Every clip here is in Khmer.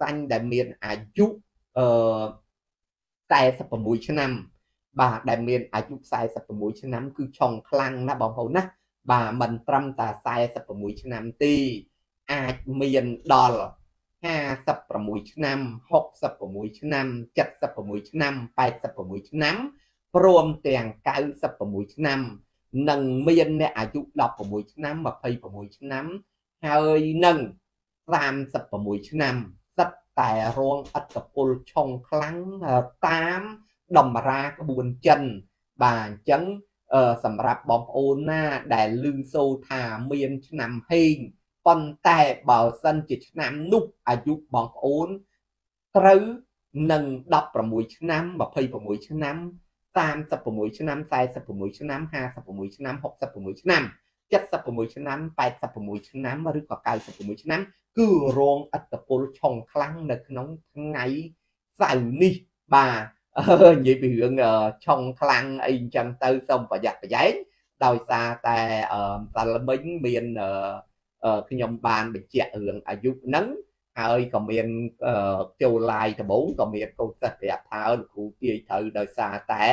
សាញ់ដែលមានអាយុអឺ46ឆ្នាំបាទដែលមានអាយុ46ឆ្នាំ គឺឆុងខ្លាំងណាស់បងប្អូនណាបាទមិនត្រឹមតែ46ឆ្នាំទេអាចមានដល់56ឆ្នាំ66ឆ្នាំ76ឆ្នាំ86ឆ្នាំព្រមទាំង96ឆ្នាំនិងមានអ្នកអាយុ16ឆ្នាំ26ឆ្នាំហើយនឹង36ឆ្នាំសិ តតែរងអត្តពលឆុងខ្លាំងតាមតម្រាក្បួនចិនបាទអញ្ចឹងសម្រាប់បងប្អូនណា ដែលឮសូរថាមានឆ្នាំហេងប៉ុន្តែបើសិនជាឆ្នាំនោះអាយុបងប្អូនត្រូវនឹង16ឆ្នាំ26ឆ្នាំ36ឆ្នាំ46ឆ្នាំ56ឆ្នាំ66ឆ្នាំ76ឆ្នាំ86ឆ្នាំឬក៏96ឆ្នាំ គឺរងអត្តពលឆុងខ្លាំងនៅក្នុងថ្ងៃសៅរ៍នេះបាទនិយាយពីរឿងឆុងខ្លាំងអីអញ្ចឹងទៅសូមប្រយ័ត្នប្រយែងដោយសារតែសាលមិញមានខ្ញុំបានបញ្ជាក់រឿងអាយុហ្នឹងហើយក៏មានចូលឡាយដំបូងក៏មានកូនសិស្សប្រាប់ថាលោកគ្រូទាយត្រូវដោយសារតែ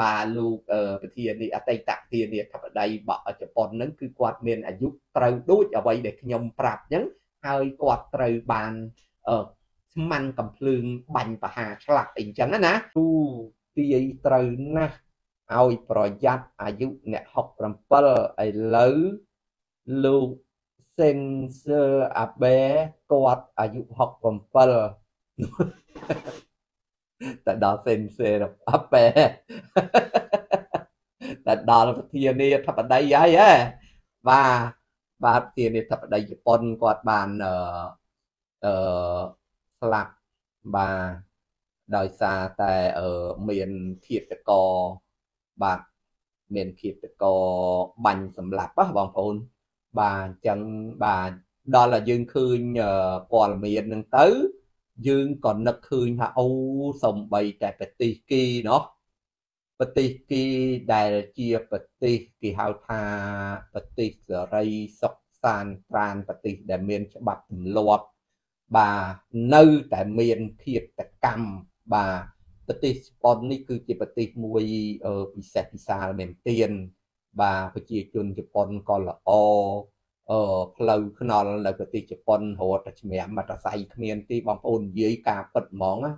បាទលោកប្រធានាអតីតប្រធានាធិបតីបកជប៉ុនហ្នឹងគឺគាត់មានអាយុត្រូវដូចអ្វីដែលខ្ញុំប្រាប់អញ្ចឹង ហើយគាត់ត្រូវបានស្មានកំភ្លើងបាញ់បហាឆ្លាក់អីចឹងណាទូទាយត្រូវណាស់ឲ្យប្រយ័ត្នអាយុអ្នក67ឥឡូវលោក Sensor Abe គាត់អាយុ67តែដល់ Sensor Abe តែដល់ប្រធានាធិបតីហើយហ៎បាទ បាទប្រធានាធិបតីជប៉ុនគាត់បានអឺអឺស្លាប់បាទដោយសារតែអឺមានឃាតករបាទមានឃាតករបាញ់សម្លាប់ណាបងប្អូនបាទអញ្ចឹងបាទដល់តែយើងឃើញព័ត៌មានហ្នឹងទៅ យើងក៏នឹកឃើញថាអូសំបីតែប្រទេសគីเนาะ ប្រទេសគីដែលជាប្រទេសគេហៅថាប្រទេសសេរីសុខសាន្តប្រានប្រទេសដែលមានច្បាប់ទម្លាប់បាទនៅតែមានធៀបតកម្មបាទប្រទេសជប៉ុននេះគឺជាប្រទេសមួយពិសេសពិសាលមែនទែនបាទប្រជាជនជប៉ុនក៏ល្អអឺផ្លូវថ្នល់នៅប្រទេសជប៉ុនរត់តែជំរាមមតស័យគ្មានទេបងប្អូននិយាយការពិតហ្មងណា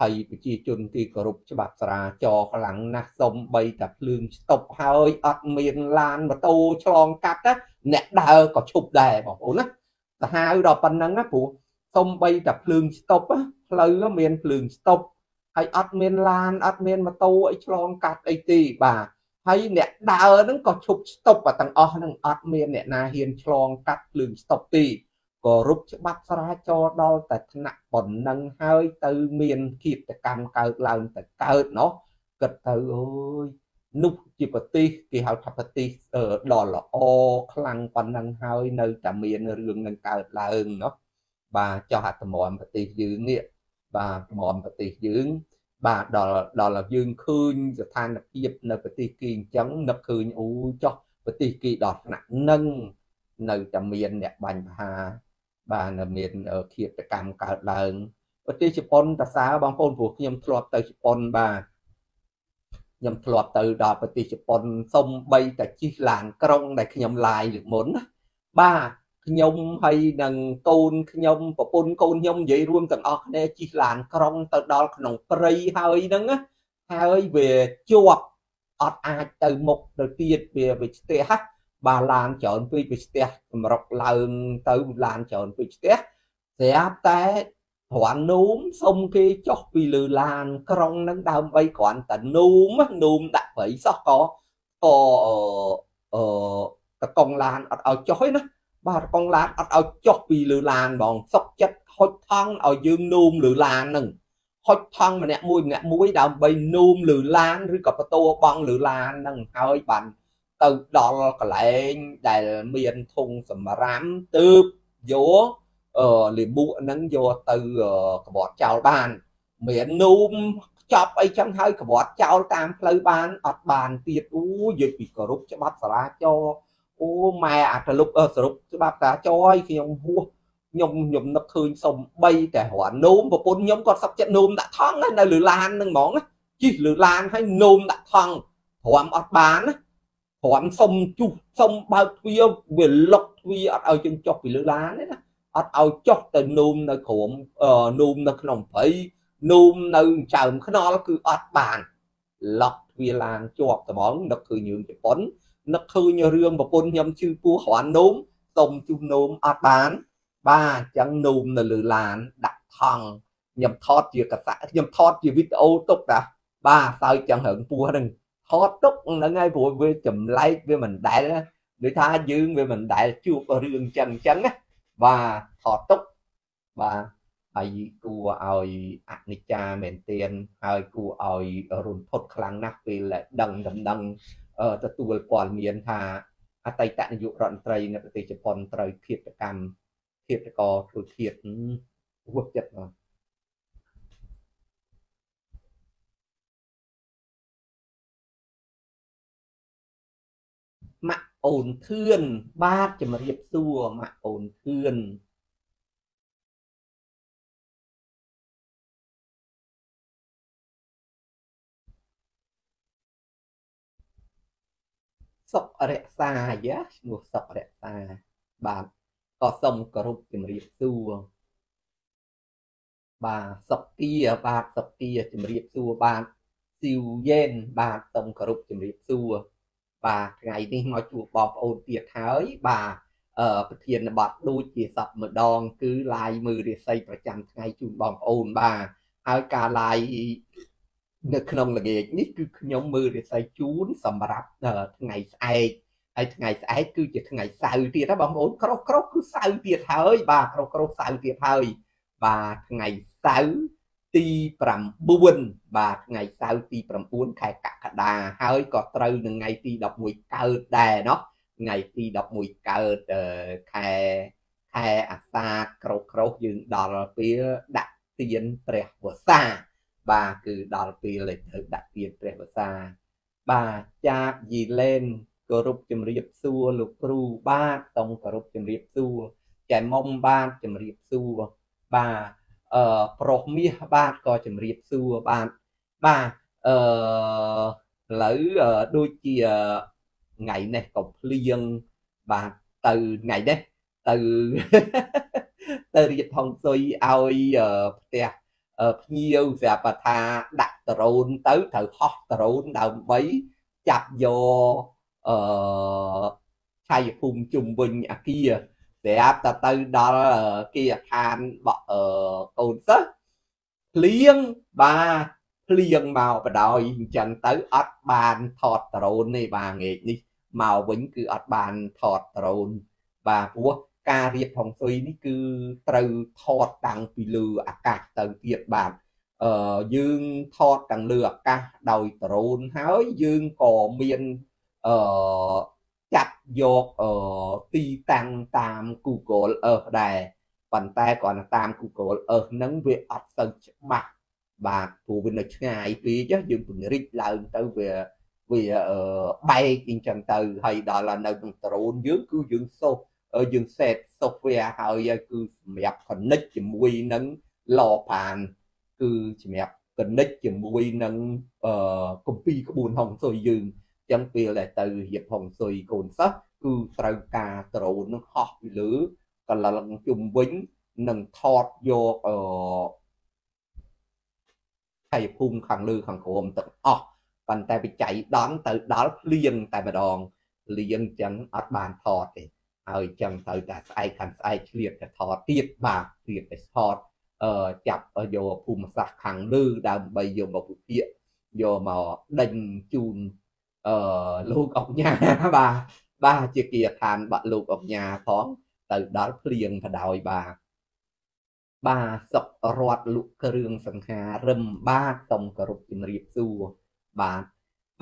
ហើយប្រជាជនទីគោរពច្បាប់ស្រាចរខ្លាំងណាស់សំបីតែភ្លើងស្តុបហើយអត់មានឡានម៉ូតូឆ្លងកាត់ណាអ្នកដើរក៏ឈប់ដែរបងប្អូនណាសាហាវដល់ប៉ុណ្ណឹងណាព្រោះសំបីតែភ្លើងស្តុបផ្លូវមានភ្លើងស្តុបហើយអត់មានឡានអត់មានម៉ូតូអីឆ្លងកាត់អីទេបាទហើយអ្នកដើរហ្នឹងក៏ឈប់ស្តុបទាំងអស់ហ្នឹងអត់មានអ្នកណាហ៊ានឆ្លងកាត់ភ្លើងស្តុបទេ ក៏រុបច្បាប់ស្រាចរដល់តែថ្នាក់ប៉ុណ្ណឹងហើយទៅមានគិតកម្មកើតឡើងទៅកើតណោះគិតទៅអើយនោះជាប្រទេសគេហៅថាប្រទេសដ៏ល្អខ្លាំងប៉ុណ្ណឹងហើយនៅតែមានរឿងនឹងកើតឡើងណោះបាទចោះអាត្មមប្រទេសយើងនេះបាទត្មមប្រទេសយើងបាទដល់ដល់យើងឃើញស្ថានភាពនៅប្រទេសគេអញ្ចឹងនឹកឃើញអូចោះប្រទេសគេដល់ថ្នាក់នឹងនៅតែមានអ្នកបាញ់បហា បាទនៅមានឃាតកម្មកើតឡើងប្រទេសជប៉ុនតសើបងប្អូនព្រោះខ្ញុំធ្លាប់ទៅជប៉ុនបាទខ្ញុំធ្លាប់ទៅដល់ប្រទេសជប៉ុនសំបីតែជិះឡានក្រុងដែលខ្ញុំឡាយលើកមុនណាបាទខ្ញុំហើយនឹងកូនខ្ញុំប្រពន្ធកូនខ្ញុំនិយាយរួមទាំងអស់គ្នាជិះឡានក្រុងទៅដល់ក្នុងព្រៃហើយហ្នឹងណាហើយវាជាប់អត់អាចទៅមុខទៅទៀតវាវាស្ទះ បាទឡានច្រើនពេកវាស្ទះសម្រុកឡើងទៅឡានច្រើនពេកស្ទះស្រាប់តែគ្រាន់នូមសុំគេចុះពីលើឡានក្រុងហ្នឹងដើម្បីគ្រាន់តែនូមនូមដាក់ព្រៃសោះក៏ក៏អឺតកងឡានអត់ឲ្យចុះទេណាបាទកងឡានអត់ឲ្យចុះពីលើឡានហ្មងសុកចិត្តហុចថង់ឲ្យយើងនូមលើឡានហ្នឹងហុចថង់ម្នាក់មួយម្នាក់មួយដើម្បីនូមលើឡានឬក៏បន្ទោបងលើឡានហ្នឹងហើយបាន ទៅដល់កន្លែងដែលមានធុងសម្រាមទើបយកអឺលិបូហ្នឹងយកទៅក្បត់ចោលបានមាននូមចប់អីចឹងហើយក្បត់ចោលតាមផ្លូវបានអត់បានទៀតអូនិយាយពីគោរពច្បាប់សារាចរអូម៉ែអាកលុកសរុបច្បាប់តាចរឲ្យខ្ញុំហួសខ្ញុំខ្ញុំនឹកឃើញសុំ3តែរត់នោមប្រពន្ធខ្ញុំគាត់សុកចិត្តនោមដាក់ថង់នៅលើឡានហ្នឹងហ្មងជិះលើឡានហើយនោមដាក់ថង់ព្រមអត់បានណា ព្រមសុំជុះសុំបើកទ្វារវាលុកទ្វារអត់ឲ្យយើងចុះពីលើឡានទេណាអត់ឲ្យចុះទៅនោមនៅក្រោមនោមនៅក្នុងព្រៃនោមនៅចើមខ្នល់គឺអត់បានលុកទ្វារឡានជាប់ត្មងនឹកឃើញយើងជប៉ុននឹកឃើញរឿងប្រពន្ធខ្ញុំជឿពោះរាន់នោមសុំជុះនោមអត់បាន បាទអញ្ចឹងនោមនៅលើឡានដាក់ថង់ខ្ញុំថតជាកសៈខ្ញុំថតជាវីដេអូទុកតាបាទសើចចឹងរឿងពោះហ្នឹង ថតទុកហ្នឹងហើយព្រោះវាចម្លែកវាមិនដែលដូចថាយើងវាមិនដែលជួបរឿងចឹងចឹងណាបាទថតទុកបាទហើយគួរឲ្យអនិច្ចាមែនទៀនហើយគួរឲ្យរុនធត់ខ្លាំងណាស់ពេលដឹងដំណឹងទទួលព័ត៌មានថាអតីតនាយករដ្ឋមន្ត្រីនៅប្រទេសជប៉ុនត្រូវឃាតកម្មឃាតករធ្វើឃាតហួសចិត្តមក អូនធឿនបាទជំរាបសួរម៉ាក់អូនធឿនសុខរក្សាយ៉ាឈ្មោះសុខរក្សាបាទក៏សូមគោរពជំរាបសួរបាទសុគាបាទសុគាជំរាបសួរបាទស៊ីវយេនបាទសូមគោរពជំរាបសួរ បាទថ្ងៃនេះមកជួបបងប្អូនទៀតហើយបាទអឺប្រធានបទដូចជាសប្ម្ដង គឺ live មើលរាសីប្រចាំថ្ងៃជូនបងប្អូនបាទហើយការ live នៅក្នុងល្ងាចនេះគឺខ្ញុំមើលរាសីជូន សម្រាប់ថ្ងៃស្អែកហើយថ្ងៃស្អែកគឺជាថ្ងៃសៅរ៍ទៀតណាបងប្អូនក្រោះក្រោះគឺសៅរ៍ទៀតហើយបាទក្រោះក្រោះសៅរ៍ទៀតហើយបាទថ្ងៃសៅរ៍ ទី9បាទថ្ងៃសៅរ៍ទី9ខែកក្កដាហើយក៏ត្រូវនឹងថ្ងៃទី11កើតដែរเนาะថ្ងៃទី11កើតខែខែអាសាឍក្រោះក្រោះយើងដល់ពេលដាក់ទៀនព្រះវស្សាបាទគឺដល់ពេលត្រូវដាក់ទៀនព្រះវស្សាបាទចាកយីឡេនគោរពជំរាបសួរលោកគ្រូបាទសូមគោរពជំរាបសួរចែមុំបាទជំរាបសួរបាទ អឺប្រុសមាសបាទក៏ជំរាបសួរបាទបាទអឺឥឡូវដូចជាថ្ងៃនេះក៏ភ្លៀងបាទទៅថ្ងៃនេះទៅទៅរៀបផងសុយឲ្យផ្ទះភ្ញៀវស្រាប់ថាដាក់ដ្រូនទៅត្រូវហោះដ្រូនដើម្បីចាប់យកអឺឆាយភូមិជុំវិញអាគារ ស្រាប់តែទៅដល់គេអាឋានបអឺកូនសិស្សភ្លៀងបាទភ្លៀងមកបដ ாய் អញ្ចឹងទៅអត់បានថតដ្រូនទេបាទងាកនេះមកវិញគឺអត់បានថតដ្រូនបាទព្រោះការរៀបហុងស៊ុយនេះគឺត្រូវថតតាំងពីលើអាកាសទៅទៀតបាទអឺយើងថតទាំងលើអាកាសដោយដ្រូនហើយយើងក៏មានអឺ ចាត់យកអឺទីតាំងតាម Google Earth ដែរប៉ុន្តែគ្រាន់តែតាម Google Earth ហ្នឹងវាអត់ទៅច្បាស់បាទព្រោះវានៅឆ្ងាយពេកយើងពង្រីកឡើងទៅវាវាបែកអញ្ចឹងទៅហើយដល់នៅក្នុងដ្រូនយើងគឺយើងសូសយើង set software ហើយគឺសម្រាប់ connect ជាមួយនឹង LoRaWAN គឺសម្រាប់ connect ជាមួយនឹងអឺកុំពីក្បួនហុងស៊ុយយើងអញ្ចឹងពេលដែលទៅរៀបហុងស៊ុយកូនសិស្សគឺត្រូវការដ្រូននឹងហោះពីលើកន្លងជុំវិញនឹងថតយកអឺឆៃភូមិខាងលើខាងក្រោមទាំងអស់ប៉ុន្តែបច្ច័យដំទៅដល់ភ្លៀងតែម្ដងភ្លៀងអញ្ចឹងអត់បានថតទេហើយចឹងទៅតែស្អែកខាងស្អែកឆ្លៀតតែថតទៀតបាទឆ្លៀតតែថតអឺចាប់យកភូមិសាស្ត្រខាងលើដើម្បីយកមកពិភាក្សាយកមកដេញជូន អឺលោកអុកញ៉ាបាទបាទជាគាឋានបាក់លោកអុកញ៉ាផងទៅដល់ភ្លៀងបដ ாய் បាទបាទសុករត់លក់គ្រឿងសង្ហារឹមបាទសូមគោរពជំរាបសួរបាទ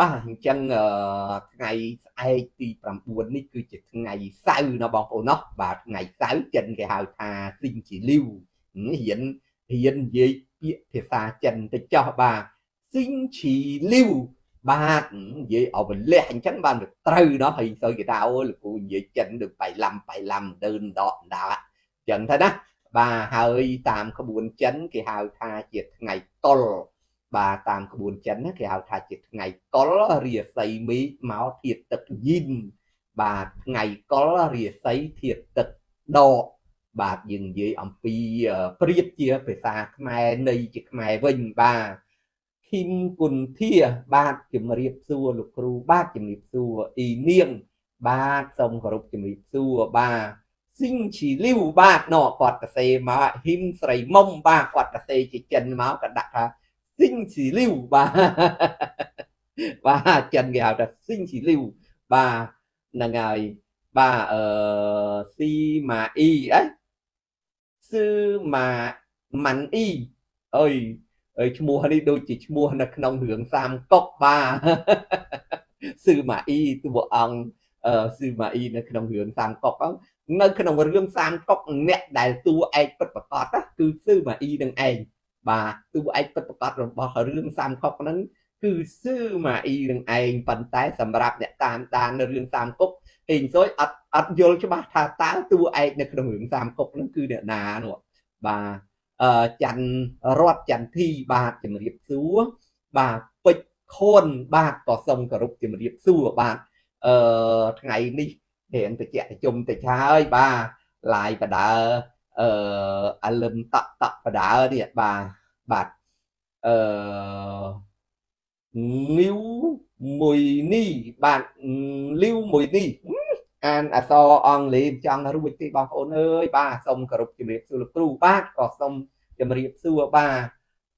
បាទអញ្ចឹងថ្ងៃស្អែកទី9នេះគឺជាថ្ងៃសៅរ៍ណាបងប្អូនណោះបាទថ្ងៃសៅរ៍ចិនគេហៅថាស៊ីងជីលីវរៀនរៀននិយាយពាក្យភាសាចិនទៅចោះបាទស៊ីងជីលីវ បាទនិយាយអវលះអញ្ចឹងបានត្រូវណោះហើយសូវគេថាអូលោកគ្រូនិយាយចិនដូចបៃឡាំបៃឡាំដើនដកដាចឹងទៅណាបាទហើយតាមក្បួនចិនគេហៅថាជាថ្ងៃកុលបាទតាមក្បួនចិនណាគេហៅថាជាថ្ងៃកុលរាសីមីមកធៀបទឹកយីនបាទថ្ងៃកុលរាសីធៀបទឹកដកបាទយើងនិយាយអំពីព្រៀបជាភាសាខ្មែរនៃជាខ្មែរវិញបាទ ឃីមគុនធាបាទជំរាបសួរលោកគ្រូបាទជំរាបសួរអ៊ីនាង បាទសូមគោរពជំរាបសួរបាទស៊ីងឈីលីវបាទណគាត់ទៅសេមកហ៊ីមស្រីមុំបាទគាត់ទៅសេជាចិនមកក៏ដាក់ថាស៊ីងឈីលីវបាទបាទចិនគេហៅថាស៊ីងឈីលីវបាទហ្នឹងហើយបាទអឺស៊ីម៉ាអ៊ីអីស៊ឺម៉ាម៉ាន់អ៊ីអើយ អើយឈ្មោះនេះដូចជាឈ្មោះនៅក្នុងរឿងសាមកុកបាទស៊ឺម៉ាអ៊ីតួអង្គអឺស៊ឺម៉ាអ៊ីនៅក្នុងរឿងសាមកុកនៅក្នុងរឿងសាមកុកអ្នកដែលតួឯកពិតប្រកបគឺស៊ឺម៉ាអ៊ីនឹងឯងបាទតួឯកពិតប្រកបរបស់រឿងសាមកុកហ្នឹងគឺស៊ឺម៉ាអ៊ីនឹងឯងប៉ុន្តែសម្រាប់អ្នកតាមដាននៅរឿងសាមកុកហេងសុយអត់អត់យល់ច្បាស់ថាតើតួឯកនៅក្នុងរឿងសាមកុកហ្នឹងគឺអ្នកណានោះបាទអឺ ច័ន្ទរតចន្ទធីបាទជំរាបសួរបាទពេជ្រខុនបាទក៏សូមគោរពជំរាបសួរបាទអឺថ្ងៃនេះរៀងតិចជុំតិចហើយបាទឡាយបដើអឺអាលឹមតក់តក់បដើនេះបាទបាទអឺនីវមួយនេះបាទលីវមួយនេះ អានអក្សរអង់គ្លេសចង់រួចទេបងប្អូនអើយបាទសូមគោរពជំរាបសួរលោកគ្រូបាទក៏សូមជំរាបសួរបាទ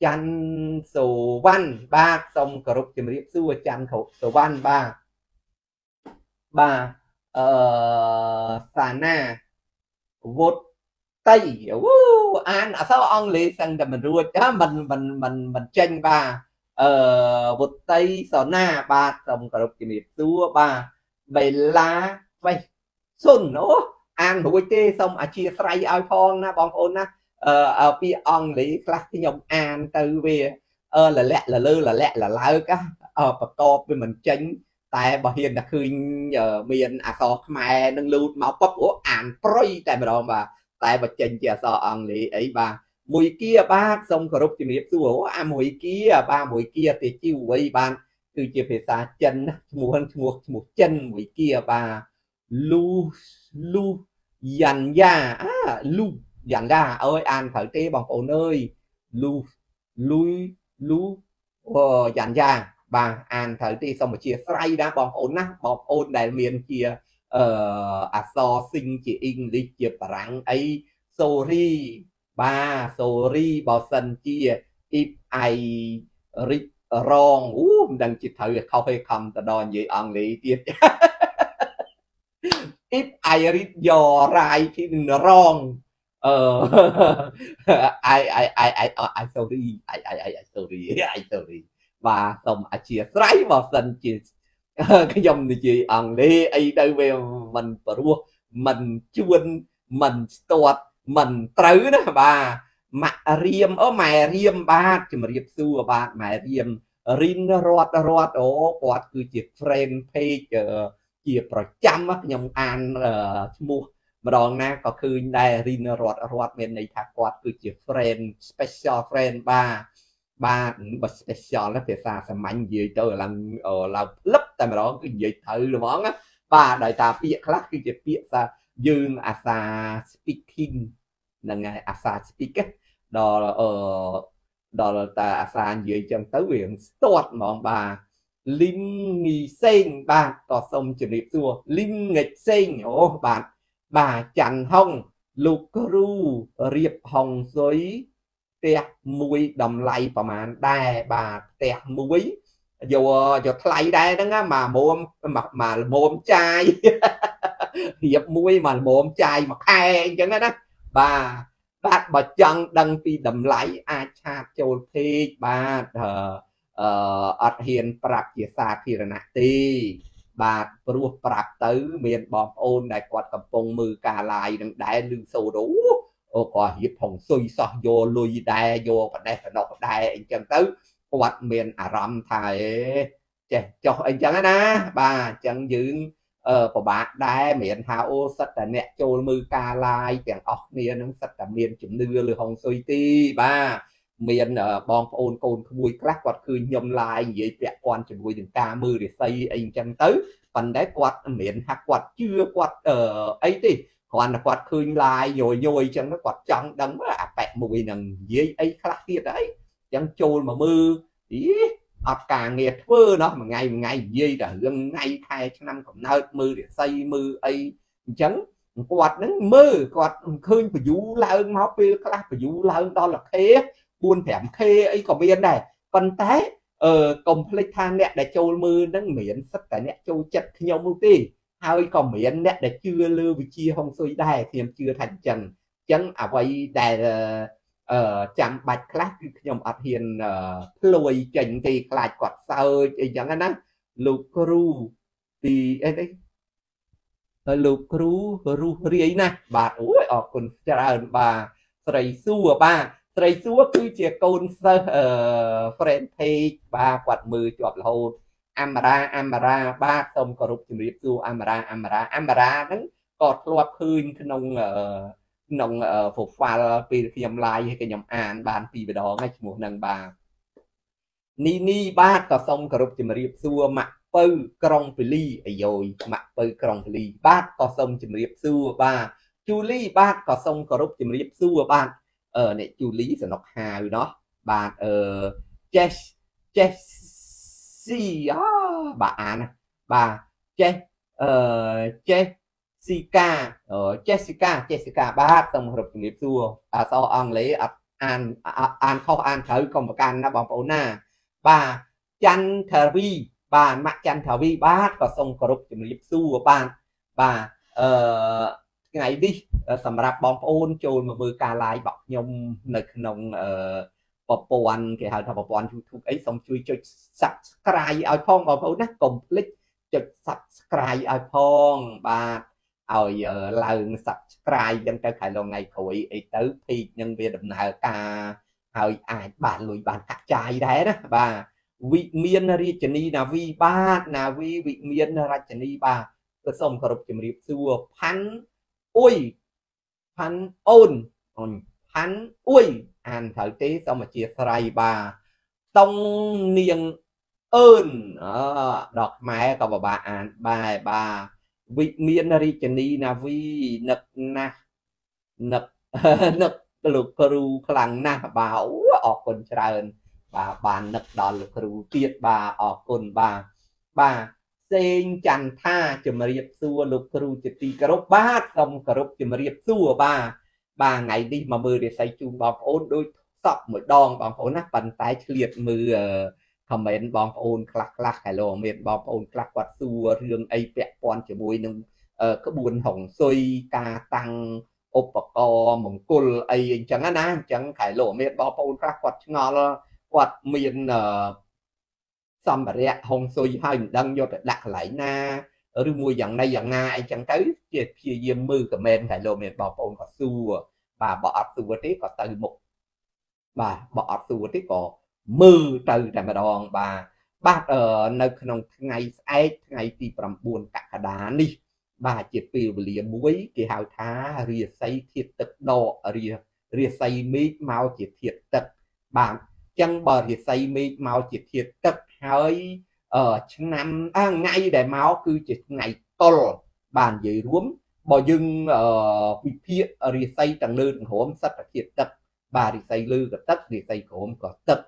ច័ន្ទសូវណ្ណបាទសូមគោរពជំរាបសួរច័ន្ទសូវណ្ណបាទបាទអឺសាណាវុតតៃអូអានអក្សរអង់គ្លេសសឹងតែមិនរួចមិនមិនមិនមិនចេញបាទអឺវុតតៃសណាបាទសូមគោរពជំរាបសួរបាទបេឡា វេសុនអូអានរួចទេសូមអធិស្ឋានឲ្យផងណាបងប្អូនណាអឺពីអង់គ្លេសខ្លះខ្ញុំអានទៅវាអឺលលាក់លលើលលាក់លលើកបកបវាមិនចេញតែបើហ៊ានតែឃើញមានអក្សរខ្មែរនឹងលូតមកពឹបអូអានប្រុយតែម្ដងបាទតែបើចេញជាអក្សរអង់គ្លេសអីបាទមួយគៀបាទសូមគោរពជំរាបសួរអាមួយគៀបាទមួយគៀទេជីវ័យបាទគឺជាភាសាចិនឈ្មោះឈ្មោះឈ្មោះចិនមួយគៀបាទ លូលូយ៉ាន់យ៉ាអាលូយ៉ាន់យ៉ាអើយអានត្រូវទេបងប្អូនអើយលូលុយលូអូយ៉ាន់យ៉ាបាទអានត្រូវទេសូមអធិស្ឋានណាបងប្អូនណាបងប្អូនដែលមានជាអឺអក្សរសិងជាអ៊ីងលីសជាបារាំងអី sorry បាទ sorry បើសិនជា if i read wrong អូមិនដឹងជាត្រូវខុសទេខំទៅដល់និយាយអង់គ្លេសទៀត if i read your writing wrong អឺ I I I I I sorry I I I sorry I sorry បាទសូមអធិស្ឋានបើសិនជាខ្ញុំនិយាយអង់គ្លេសអីទៅវាមិនព្រោះមិនជួនមិនស្ទាត់មិនត្រូវណាបាទម៉ាក់រៀមអូម៉ែរៀមបាទជំរាបសួរបាទម៉ែរៀមរិនរត់រត់អូគាត់គឺជា friend page ជាប្រចាំខ្ញុំអានឈ្មោះម្ដងណាក៏ឃើញដែររិនរត់រត់មានន័យថាគាត់គឺជា friend special friend បាទបាទបើ special ណាភាសាសាមញ្ញនិយាយទៅឡើងឡើងផ្លឹបតែម្ដងគឺនិយាយត្រូវហ្មងបាទដោយតាពាក្យខ្លះគឺជាពាក្យថាយើងអាសា speaking ហ្នឹងហើយអាសា speak ដល់អឺដល់តាអាសានិយាយចឹងទៅវាស្ទាត់ហ្មងបាទ លីមងីសេងបាទក៏សូមជម្រាបសួរលីមងិចសេងអូបាទបាទច័ន្ទហុងលោកគ្រូរៀបហុងសុយផ្ទះមួយតម្លៃប្រមាណដែរបាទផ្ទះមួយយកយកថ្លៃដែរហ្នឹងមកមុំមកមុំចាយរៀបមួយមកមុំចាយមួយខែអញ្ចឹងណាបាទបាទបើចង់ដឹងពីតម្លៃអាចឆាតចូលពេកបាទអឺ អត់ហ៊ានប្រាប់ជាសាធារណៈទេបាទព្រោះប្រាប់ទៅ មានបងប្អូនដែលគាត់កំពុងមើលការ live នឹងដែរឮសូរអូអូគាត់រៀបផងសុយសោះយកលុយដែរយកប្រដេះប្រណោះដែរអញ្ចឹងទៅគាត់មានអារម្មណ៍ថាអេចេះចុះអីចឹងណាបាទអញ្ចឹងយើងអឺពិបាកដែរមានថាអូសិតតែអ្នកចូលមើលការ live ទាំងអស់គ្នានឹងសិតតែមានជំនឿលើហុងស៊ុយទីបាទ មានបងប្អូនកូនក្មួយខ្លះគាត់ឃើញខ្ញុំ live និយាយពាក់ព័ន្ធជាមួយនឹងការមើលរិស័យអីអញ្ចឹងទៅប៉ុន្តែគាត់មិនមែនថាគាត់ជឿគាត់អីទេគ្រាន់តែគាត់ឃើញ live យយយអញ្ចឹងគាត់ចង់ដឹងអាប៉ែមួយនឹងនិយាយអីខ្លះទៀតអីអញ្ចឹងចូលមកមើលអីអត់ការងារធ្វើណោះមួយថ្ងៃមួយថ្ងៃនិយាយតែរឿងថ្ងៃខែឆ្នាំកំណើតមើលរិស័យមើលអីអញ្ចឹងគាត់នឹងមើលគាត់ឃើញបយូឡើងមកពេលខ្លះបយូឡើងដល់លខេ 4 5k អីក៏មានដែរប៉ុន្តែអឺកុំភ្លេចថាអ្នកដែលចូលមើលហ្នឹងមិនមែនសិតតែអ្នកចូលចិត្តខ្ញុំនោះទេហើយក៏មានអ្នកដែលជឿលើវិជាហុងស៊ុយដែរខ្ញុំជឿថាអញ្ចឹងអញ្ចឹងអ្វីដែលអឺចាំបាច់ខ្លះគឺខ្ញុំអត់ហ៊ានផ្លួយចេញទេខ្លាចគាត់សើចអីចឹងណាលោកគ្រូពីអីទេហើយលោកគ្រូរុះរាយណាស់បាទអូយអរគុណច្រើនបាទស្រីសួរបាទ ស្រីសួរគឺជាកូនសិស្សអឺ friend page បាទគាត់មើលជាប់រហូតអមរាអមរាបាទសូមគោរពជំរាបសួរអមរាអមរាអមរាហ្នឹងក៏ធ្លាប់ឃើញក្នុងក្នុង profile ពេលខ្ញុំ live ហើយខ្ញុំអាន បានពីរម្ដងហើយឈ្មោះហ្នឹងបាទនីនីបាទក៏សូមគោរពជំរាបសួរម៉ាក់ពៅក្រុងពលីអាយយម៉ាក់ពៅក្រុងពលីបាទក៏សូមជំរាបសួរបាទជូលីបាទក៏សូមគោរពជំរាបសួរបាទ អឺអ្នកជូលីសនុកហាវណោះបាទអឺ Jess Jess ស៊ីអាបាទអានបាទចេះអឺចេះស៊ីកាចេះស៊ីកាចេះស៊ីកាបាទសូមគោរពជំរាបសួរអក្សរអង់គ្លេសអត់អានអានខុសអានត្រូវកុំប្រកាន់ណាបងប្អូនណាបាទច័ន្ទធាវីបាទម៉ាក់ច័ន្ទធាវីបាទក៏សូមគោរពជំរាបសួរបាទបាទអឺ ថ្ងៃនេះសម្រាប់បងប្អូនចូលមកមើលការ live របស់ខ្ញុំនៅក្នុងអឺប្រព័ន្ធគេហៅថាប្រព័ន្ធ YouTube អីសូមជួយចុច Subscribe ឲ្យផងបងប្អូនណាកុំភ្លេចចុច Subscribe ឲ្យផងបាទឲ្យឡើង Subscribe ចឹងទៅខែលងថ្ងៃក្រោយអីទៅ page នឹងវាដំណើរការហើយអាចបានលុយបានកាក់ចាយដែរណាបាទវិមានរាជនីនាវីបាទនាវីវិមានរាជនីបាទក៏សូមគោរពជំរាបសួរផាន់ អ៊ុយផាន់អូនអូនផាន់អ៊ុយអានត្រូវទេសូមអធិស្ឋានបាទតុងនាងអឺនអដល់ខ្មែរក៏ពិបាកអានបែបាទវិមានរាជនីនាវីនឹកណាស់នឹកនឹកលោកគ្រូខ្លាំងណាស់បាទអូអរគុណច្រើនបាទបាននឹកដល់លោកគ្រូទៀតបាទអរគុណបាទបាទ សេងចន្ទថាជំរាបសួរលោកគ្រូជាទីគោរពបាទសូមគោរពជំរាបសួរបាទបាទថ្ងៃនេះមកមើលរាសីជូនបងប្អូនដូចសពមួយដងបងប្អូនណាប៉ុន្តែឆ្លៀតមើលខមមិនបងប្អូនខ្លះខ្លះហេឡូមានបងប្អូនខ្លះគាត់សួររឿងអីពាក់ព័ន្ធជាមួយនឹងក្បួនហុងស៊ុយការតាំងឧបករណ៍មង្គលអីអញ្ចឹងណាអញ្ចឹងខែលោកមានបងប្អូនខ្លះគាត់ឆ្ងល់គាត់មាន សម្ភារៈហុងស៊ុយហើយមិនដឹងយកទៅដាក់កន្លែងណាឬមួយយ៉ាងណីយ៉ាងណាអីចឹងទៅជាព្យាយាមមើលខមមិនតែលោកមានបងប្អូនក៏សួរបាទបើអត់សួរទេក៏ទៅមុខបាទបើអត់សួរទេក៏មើលទៅតែម្ដងបាទបាទនៅក្នុងថ្ងៃស្អែកថ្ងៃទី9កក្កដានេះ បាទជាពេលវេលាមួយគេហៅថារាសីធាតទឹកដករារាសីមេឃមកជាធាតទឹកបាទអញ្ចឹងបើរាសីមេឃមកជាធាតទឹក ហើយឆ្នាំថ្ងៃដែលមកគឺជាថ្ងៃកុលបាននិយាយរួមបើយើងវិភាគរិស័យទាំងលើទាំងក្រោមសិតតែធាតទឹក បាទរិស័យលើក៏ទឹករិស័យក្រោមក៏ទឹក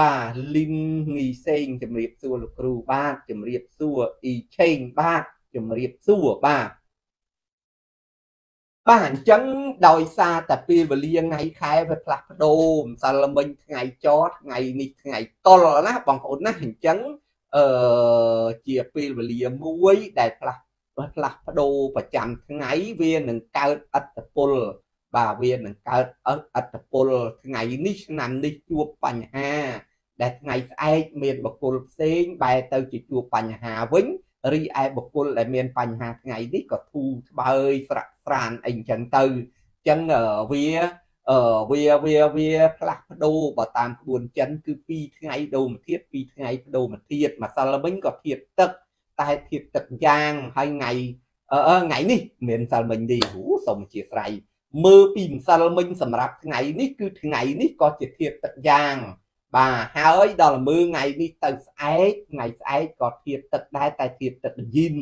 បាទលីនងីសេងជំរាបសួរលោកគ្រូបាទជំរាបសួរអ៊ីឆេងបាទជំរាបសួរបាទ បាទអញ្ចឹងដោយសារតែពេលវេលាថ្ងៃខែវាផ្លាស់ប្ដូរម្សិលមិញថ្ងៃចតថ្ងៃនេះថ្ងៃតលណាបងប្អូនណាអញ្ចឹងអឺជាពេលវេលាមួយដែលផ្លាស់ផ្លាស់ប្ដូរប្រចាំថ្ងៃវានឹងកើតអត្តពលបាទវានឹងកើតអត្តពលថ្ងៃនេះឆ្នាំនេះជួបបញ្ហា ដែលថ្ងៃស្អែកមានបកគលផ្សេងបែរទៅជាជួបបញ្ហាវិញ រីឯបុគ្គលដែលមានបញ្ហាថ្ងៃនេះក៏ធូរស្បើយស្រាក់ស្រានអីចឹងទៅចឹងវាអឺវាវាវាផ្លាស់ប្ដូរបើតាមក្បួនចិនគឺ2ថ្ងៃដូរមួយទៀត2ថ្ងៃបដូរមួយទៀតម្សិលមិញក៏ធៀបទឹកតែធៀបទឹកយ៉ាងហើយថ្ងៃអឺថ្ងៃនេះមានសិលមិញនេះអូសូមអធិស្ឋានមើលពីម្សិលមិញសម្រាប់ថ្ងៃនេះគឺថ្ងៃនេះក៏ជាធៀបទឹកយ៉ាង បាទហើយដល់មើលថ្ងៃនេះទៅស្អែកថ្ងៃស្អែកក៏ធៀបទឹកដែរតែធៀបទឹកយិន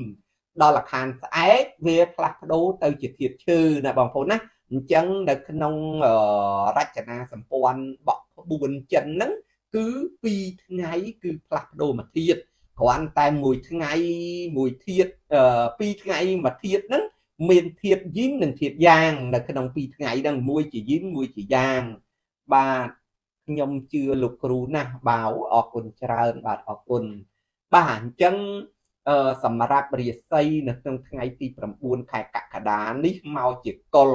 ដល់លខានស្អែកវាផ្លាស់ប្ដូរទៅជាធៀបឈើណាបងប្អូនណាអញ្ចឹងនៅក្នុងរចនាសម្ព័ន្ធបកក្បួនចិនហ្នឹងគឺ2ថ្ងៃគឺផ្លាស់ប្ដូរមួយធៀបគ្រាន់តែមួយថ្ងៃមួយធៀប2ថ្ងៃមួយធៀបហ្នឹងមានធៀបយីននិងធៀបយ៉ាង នៅក្នុង2ថ្ងៃហ្នឹងមួយជាយីនមួយជាយ៉ាងបាទ ខ្ញុំជឿលោកគ្រូណាស់បាវអរគុណច្រើនបាទអរគុណបាទអញ្ចឹងអឺសម្រាប់រាសីនៅក្នុងថ្ងៃទី9ខែកក្កដានេះមកជាកុល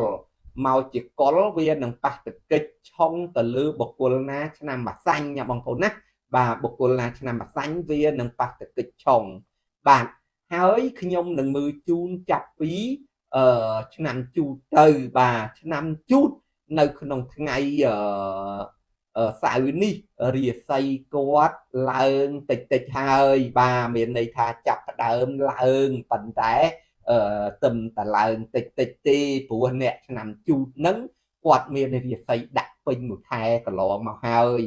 មកជាកុលវានឹងប៉ះទកិច្ចឆុងទៅលើបុគ្គលណា ឆ្នាំបាសាញ់ណាបងប្អូនណាបាទបុគ្គលណាឆ្នាំបាសាញ់វានឹងប៉ះទកិច្ចឆុងបាទហើយខ្ញុំនឹងមើលជូនចាប់ពីអឺឆ្នាំជូតទៅបាទឆ្នាំជូតនៅក្នុងថ្ងៃអឺ សៅរ៍នេះរាសីគាត់ឡើងតិចតិចហើយបាទមានន័យថាចាប់ផ្ដើមឡើងប៉ុន្តែអឺទឹមតឡើងតិចតិចទេព្រោះអ្នកឆ្នាំជូតនឹងគាត់មានរាសីដាក់ពេញមួយខែកន្លងមកហើយ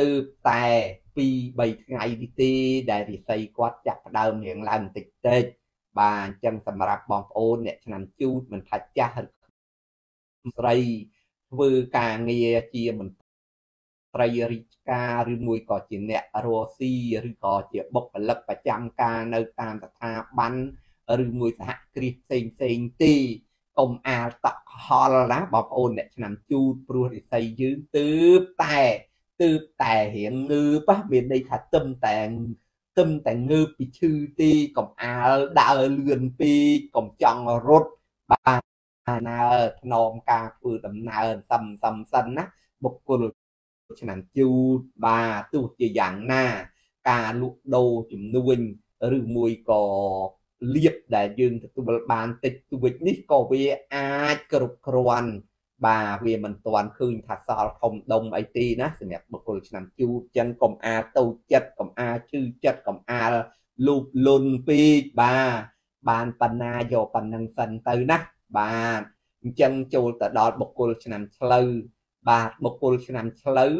ទើបតែ2 3ថ្ងៃនេះទេដែលរាសីគាត់ចាប់ផ្ដើមរៀងឡើងតិចតិចបាទអញ្ចឹងសម្រាប់បងប្អូនអ្នកឆ្នាំជូតមិនថាចាស់ឬស្រីធ្វើការងារជាមន្ត្រីរាជការឬមួយក៏ជាអ្នករស់ស៊ីឬក៏ជាបុគ្គលិកប្រចាំការនៅតាមស្ថាប័នឬមួយសហគ្រាសផ្សេងផ្សេងទេកុំអាលតក់ខលណាបងប្អូនអ្នកឆ្នាំជូតព្រោះរិស័យយើងទើបតែទើបតែរៀងងើបមានន័យថាទឹមតែទឹមតែងើបពីឈឺទេកុំអាលដើរលឿនពេកកុំចង់រត់បាទណាធ្នមការធ្វើដំណើរសឹមសឹមសិនណាបុគ្គល ឆ្នាំជូតបាទទោះជាយ៉ាងណា ការលក់ដូរជំនួញឬមួយក៏លៀបដែលយើងទទួលបានតិចតួចនេះក៏វាអាចគ្រប់គ្រាន់បាទវាមិនទាន់ឃើញថាសល់ធំដុំអីទេណាសម្រាប់បុគ្គលឆ្នាំជូតចឹងកុំអាលតូចចិត្តកុំអាលជឿចិត្តកុំអាលលូបលុនពេកបាទបានបណ្ណាយកប៉ុណ្ណឹងសិនទៅណាបាទអញ្ចឹងចូលទៅដល់បុគ្គលឆ្នាំឆ្លូវ បាទបុគ្គលឆ្នាំឆ្លូវ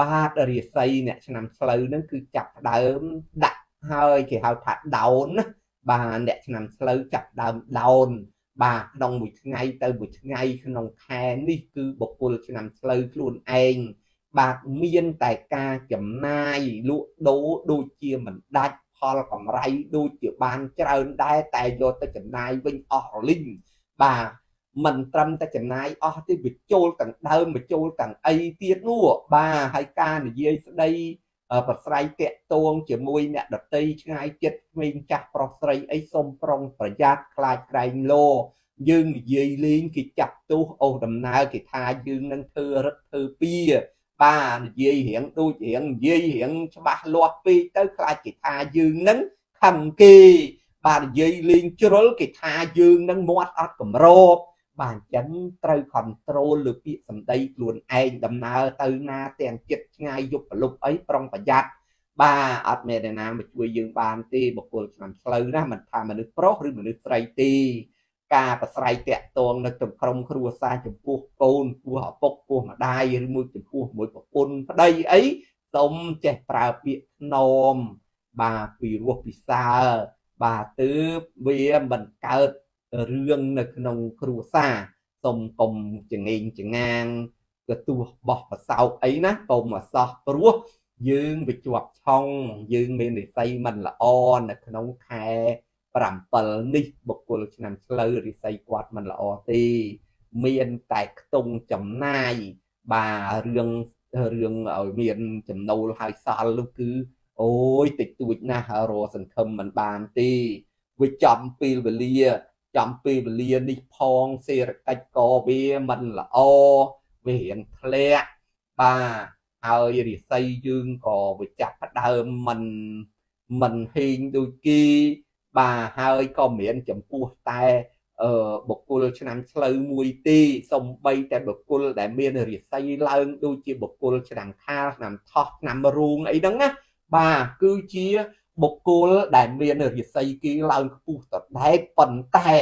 បាទរាសីអ្នកឆ្នាំឆ្លូវហ្នឹងគឺចាប់ផ្ដើមដាក់ហើយគេហៅថាដោនណាបាទអ្នកឆ្នាំស្លូវចាប់ដើមដោនបាទក្នុងមួយថ្ងៃទៅមួយថ្ងៃក្នុងខែនេះគឺបុគ្គលឆ្នាំស្លូវខ្លួនឯងបាទមានតែការចំណាយលក់ដូរដូចជាមិនដាច់ផលកម្រៃដូចជាបានច្រើនដែរតែយកទៅចំណាយវិញអស់រលីងបាទ មិនត្រឹមតែចំណាយអស់ទេវាចូលទាំងដើមវាចូលទាំងអីទៀតនោះបាទហើយការនិយាយស្ដីប្រស្រ័យតាក់ទងជាមួយអ្នកដតីឆ្ងាយចិត្តក្មេងចាស់ប្រុសស្រីអីសូមប្រុងប្រយ័ត្នខ្លាចក្រែងលោយើងនិយាយលេងគេចាប់ទោសអូសដំណើរគេថាយើងនឹងធ្វើរឹតធ្វើពៀបាទនិយាយរៀងដូចរៀងនិយាយរៀងច្បាស់លាស់ពេកទៅខ្លាចគេថាយើងនឹងខឹងគេបាទនិយាយលេងជ្រុលគេថាយើងនឹងមាត់អត់កម្រប បាទអញ្ចឹងត្រូវ control លើពាក្យសម្ដីខ្លួនឯងដំណើរទៅណាទាំងចិត្តឆ្ងាយយប់ប្រលប់អីប្រុងប្រយ័ត្នបាទអត់មានអ្នកណាមកជួយយើងបានទេបុគ្គលឆ្នាំផ្លូវណាមិនថាមនុស្សប្រុសឬមនុស្សស្រីទេការប្រស្រ័យតាក់ទងនៅក្នុងក្រុមគ្រួសារចំពោះកូនពោះឪពុកពោះម្ដាយឬមួយចំពោះមួយប្រពន្ធប្តីអីសូមចេះប្រើពាក្យថ្នមបាទពីរោះពិសាបាទទើបវាមិនកើត រឿងនៅក្នុងគ្រួសារសុំកុំចងេងចងាងកទោះបោះប្រសោកអីណាកុំអសោះព្រោះយើងវាជាប់ឆុងយើងមាននិស័យមិនល្អនៅក្នុងខែ7នេះបុគ្គលឆ្នាំឆ្លូវរិស័យគាត់មិនល្អទេ មានតែខ្ទង់ចំណាយបាទរឿងរឿងឲ្យមានចំណូលហើយសល់នោះគឺអូយតិចតួចណាស់រកសង្ឃឹមមិនបានទេវាចំពេលវេលា ចំពេលវេលានេះផងសេរកិច្ចក៏វាមិនល្អវារៀងធ្លាក់បាទហើយរិស័យយើងក៏វាចាប់ផ្ដើមមិនមិនហេងដូចគេបាទហើយក៏មានចំពោះតែអឺបុគ្គលឆ្នាំឆ្លូវមួយទេសំបីតែបុគ្គលដែលមានរិស័យឡើងដូចជាបុគ្គលឆ្នាំខាលឆ្នាំថោះឆ្នាំរូងអីហ្នឹងណាបាទគឺជា បុគ្គលដែលមានរាសីគីឡើងខ្ពស់តដែកប៉ុន្តែ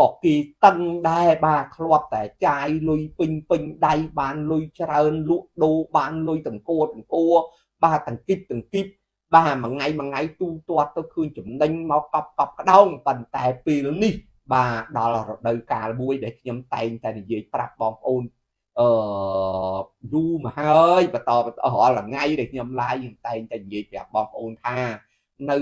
ក៏គីតឹងដែរបាទធ្លាប់តែចាយលុយពេញពេញដៃបានលុយច្រើនលក់ដូរបានលុយទាំងគួទាំងគួបាទទាំងគិបទាំងគិបបាទមួយថ្ងៃមួយថ្ងៃទូទាត់ទៅឃើញចំណេញមកកប់កប់ក្តោងប៉ុន្តែពេលនេះ បាទដល់រដូវកាលមួយដែលខ្ញុំតែងតែនិយាយប្រាប់បងប្អូនអឺយូរមកហើយបន្តបន្តរាល់ថ្ងៃដែលខ្ញុំឡាយខ្ញុំតែងតែនិយាយប្រាប់បងប្អូនថា នៅ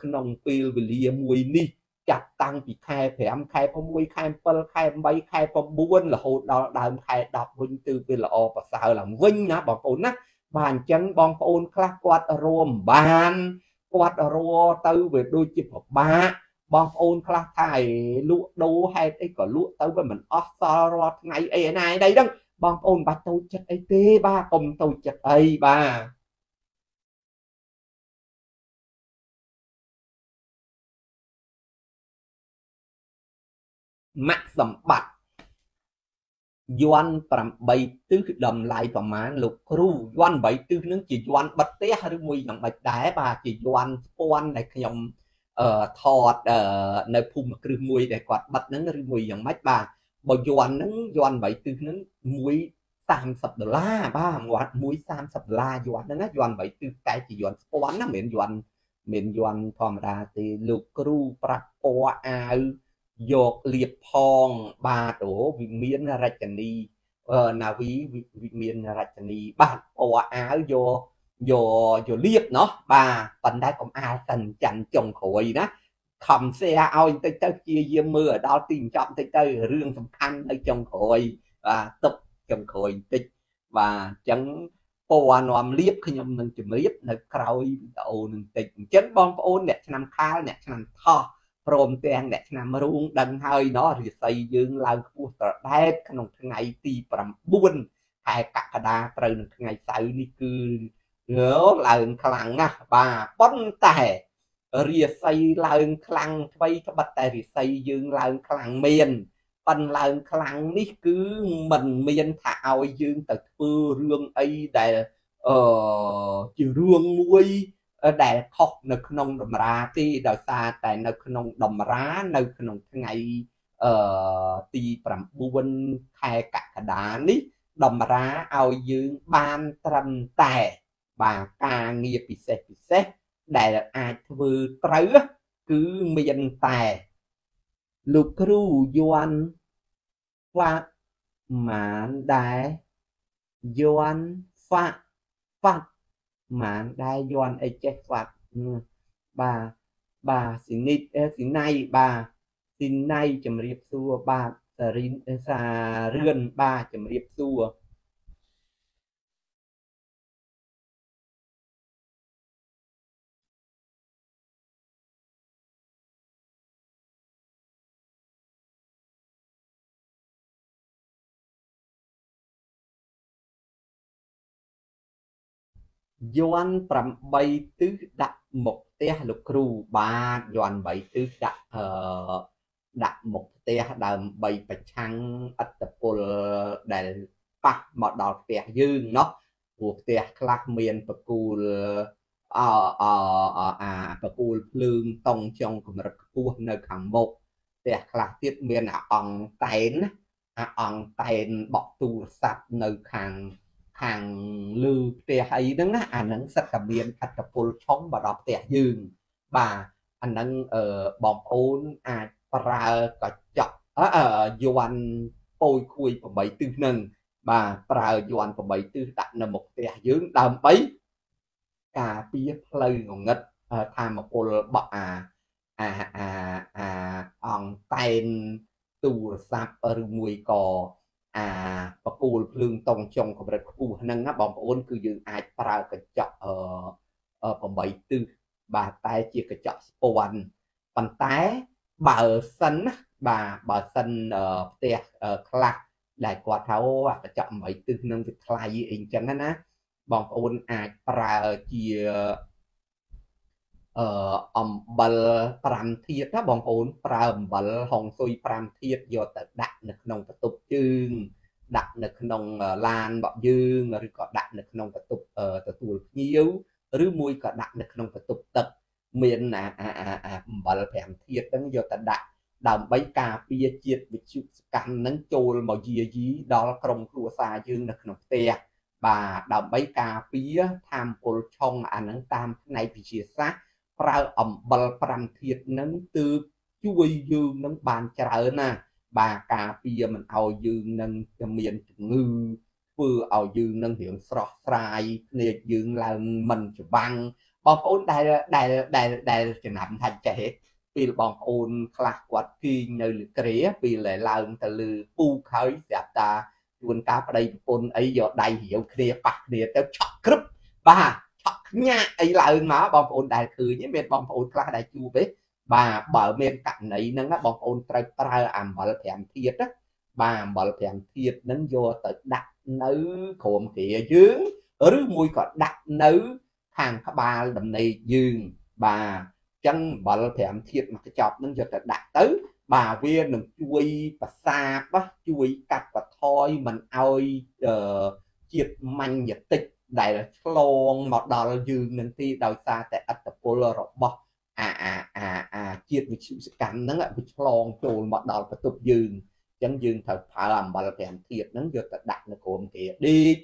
ក្នុងពេលវេលាមួយនេះចាប់តាំងពីខែ5ខែ6ខែ7ខែ8ខែ9រហូតដល់ដើមខែ10វិញគឺវាល្អប្រសើរឡើងវិញណាបងប្អូនណាបាទអញ្ចឹងបងប្អូនខ្លះគាត់រួមបានគាត់រទៅវាដូចជាពិបាកបងប្អូនខ្លះថាលក់ដូរហេតុអីក៏លក់ទៅវាមិនអស់សល់រាល់ថ្ងៃអីណាអីហ្នឹងបងប្អូនមិនបាច់តូចចិត្តអីទេបាទកុំតូចចិត្តអីបាទ មគ្គសម្បត្តិយន់8ទិសតម្លៃប្រមាណលោកគ្រូយន់8ទិសនឹងជាយន់បិទផ្ទះឬមួយយ៉ាងម៉េចដែរបាទជាយន់ស្ពាន់ដែលខ្ញុំអឺថតនៅភូមិគ្រឹះមួយដែលគាត់បិទហ្នឹងឬមួយយ៉ាងម៉េចបាទបើយន់ហ្នឹងយន់8ទិសហ្នឹងមួយ30ដុល្លារបាទមួយ30ដុល្លារយន់ហ្នឹងណាយន់8ទិសតែជាយន់ស្ពាន់ណាមិនមែនយន់មិនយន់ធម្មតាទេលោកគ្រូប្រាប់ពណ៌អាវ យកលៀបផងបាទអូវិមានរចនីនាវីវិមានរចនីបាទពណ៌អាវយកយកយកលៀបណោះបាទប៉ុន្តែកុំអាលសិនច័ន្ទចុងក្រោយណាខំសែឲ្យបន្តិចទៅជាយាមមើលដល់ទីបញ្ចប់បន្តិចទៅរឿងសំខាន់នៅចុងក្រោយបាទទុកចុងក្រោយបន្តិចបាទអញ្ចឹងពណ៌នាំលៀបខ្ញុំនឹងជម្រាបនៅក្រោយវីដេអូនឹងតិចអញ្ចឹងបងប្អូនអ្នកឆ្នាំខាលអ្នកឆ្នាំថោះ ព្រមទាំងអ្នកឆ្នាំរូងដឹងហើយណោះរាសីយើងឡើងខ្ពស់ត្រដែតក្នុងថ្ងៃទី9ខែកក្កដាត្រូវនឹងថ្ងៃសៅរ៍នេះគឺឡើងខ្លាំងណាស់បាទប៉ុន្តែរាសីឡើងខ្លាំងថ្មីត្បិតតែរាសីយើងឡើងខ្លាំងមានប៉ុនឡើងខ្លាំងនេះគឺมันមានថាឲ្យយើងទៅធ្វើរឿងអីដែលអឺជារឿងមួយ ដែលខុសនៅក្នុងតម្រាទេដោយសារតែនៅក្នុងតម្រានៅក្នុងថ្ងៃអឺទី9ខែកក្កដានេះតម្រាឲ្យយើងបានត្រឹមតែបាទការងារពិសេសពិសេសដែលអាចធ្វើត្រូវគឺមានតែលោកគ្រូយន់ហ្វាក់ម៉ានដែរយន់ហ្វាក់ហ្វាក់ ម៉ានដែរយន់អីចេះហ្វាក់បាទបាទស៊ីនិតស៊ីណៃបាទស៊ីណៃជំរាបសួរបាទសារីនសារឿនបាទជំរាបសួរ យន់8ទិសដាក់មុខផ្ទះលោកគ្រូបាទយន់8ទិសដាក់អឺដាក់មុខផ្ទះដើម្បីប្រឆាំងអត្តពលដែលប៉ះមកដល់ផ្ទះយើងเนาะព្រោះផ្ទះខ្លះមានបកូលអអអាបកូលភ្លើងតុងចុងកម្រិតខ្ពស់នៅខាងមុខផ្ទះខ្លះទៀតមានអាអង្គតែនអាអង្គតែនបក់ទូរស័ព្ទនៅខាង ខាងលើផ្ទះអីហ្នឹងណាអាហ្នឹងសិតតែមានអត្តពលឆុងមកដល់ផ្ទះយើងបាទអាហ្នឹងអឺបងប្អូនអាចប្រើកញ្ចក់អឺយន់ពោយខួយ8ទិសហ្នឹងបាទប្រើយន់8ទិសដាក់នៅមុខផ្ទះយើងដើម្បីការពារផ្លូវងងឹតធម្មពលបក់អាអាអាអាអង្គតែនទូរស័ព្ទឬមួយក៏ អាបកូលភ្លើងតុងចុងកម្រិតខ្ពស់ហ្នឹងណាបងប្អូនគឺយើងអាចប្រើកញ្ចក់អឺ8ទិសបាទតែជាកញ្ចក់ស្ពាន់ប៉ុន្តែបើសិនណាបាទបើសិនផ្ទះខ្លះដែលគាត់ថាអូកញ្ចក់8ទិសនឹងវាថ្លៃអីអញ្ចឹងណាបងប្អូនអាចប្រើជា អឺអំបិល5ធាតណាបងប្អូនប្រើអំបិលហុងស៊ុយ5ធាតយកទៅដាក់នៅក្នុងបន្ទប់ជើងដាក់នៅក្នុងឡានរបស់យើងឬក៏ដាក់នៅក្នុងបន្ទប់ទទួលភ្ញៀវឬមួយក៏ដាក់នៅក្នុងបន្ទប់ទឹកមានអាអាអាអំបិល5ធាតុហ្នឹងយកទៅដាក់ដើម្បីការពារជាតិវិទ្យុសកម្មនឹងចូលមកយាយីដល់ក្រុមគ្រួសារយើងនៅក្នុងផ្ទះបាទដើម្បីការពារធម្មពលឆុងអានឹងតាមផ្នែកវិទ្យាសាស្ត្រ ប្រើអំបិល5ធាតុនឹងទើបជួយយើងនឹងបានច្រើនណា បាទការពារមិនឲ្យយើងនឹងមានជំងឺធ្វើឲ្យយើងនឹងរៀងស្រស់ស្រាយភ្នែកយើងឡើងមិនច្បាំងបងប្អូនដែលដែលដែលដែលចំណាំថាចេះពេលបងប្អូនខ្លះគាត់គីងនៅលើក្រេពេលឡើងទៅលើពូខើយស្រាប់តាជួនកាលប្តីប្រពន្ធអីយកដៃរាវគ្នាប៉ះគ្នាទៅឆក់ក្រឹបបាទ ឆក់ញាក់អីឡើងមកបងប្អូនដែលឃើញមានបងប្អូនខ្លះដែលជួបទេបាទបើមានករណីហ្នឹងបងប្អូនត្រូវប្រើអំបិល5ធាតុបាទអំបិល5ធាតុហ្នឹងយកទៅដាក់នៅក្រោមគ្រាយើងឬមួយក៏ដាក់នៅខាងក្បាលដំណេកយើងបាទចឹងអំបិល5ធាតុមកកញ្ចប់ហ្នឹងយកទៅដាក់ទៅ បាទវានឹងជួយប្រសាបជួយកាត់បន្ថយមិនឲ្យជាតិម៉ាញ់យតិច ដែលឆ្លងមកដល់យើងនឹងទីដោយសារតែអត្តពលរបស់អាអាអាអាជាតិវិទ្យុសកម្មហ្នឹងវាឆ្លងចូលមកដល់បន្ទប់យើងអញ្ចឹងយើងត្រូវប្រើអំបិល5ធាតុហ្នឹងយកទៅដាក់នៅក្រោមគេដេក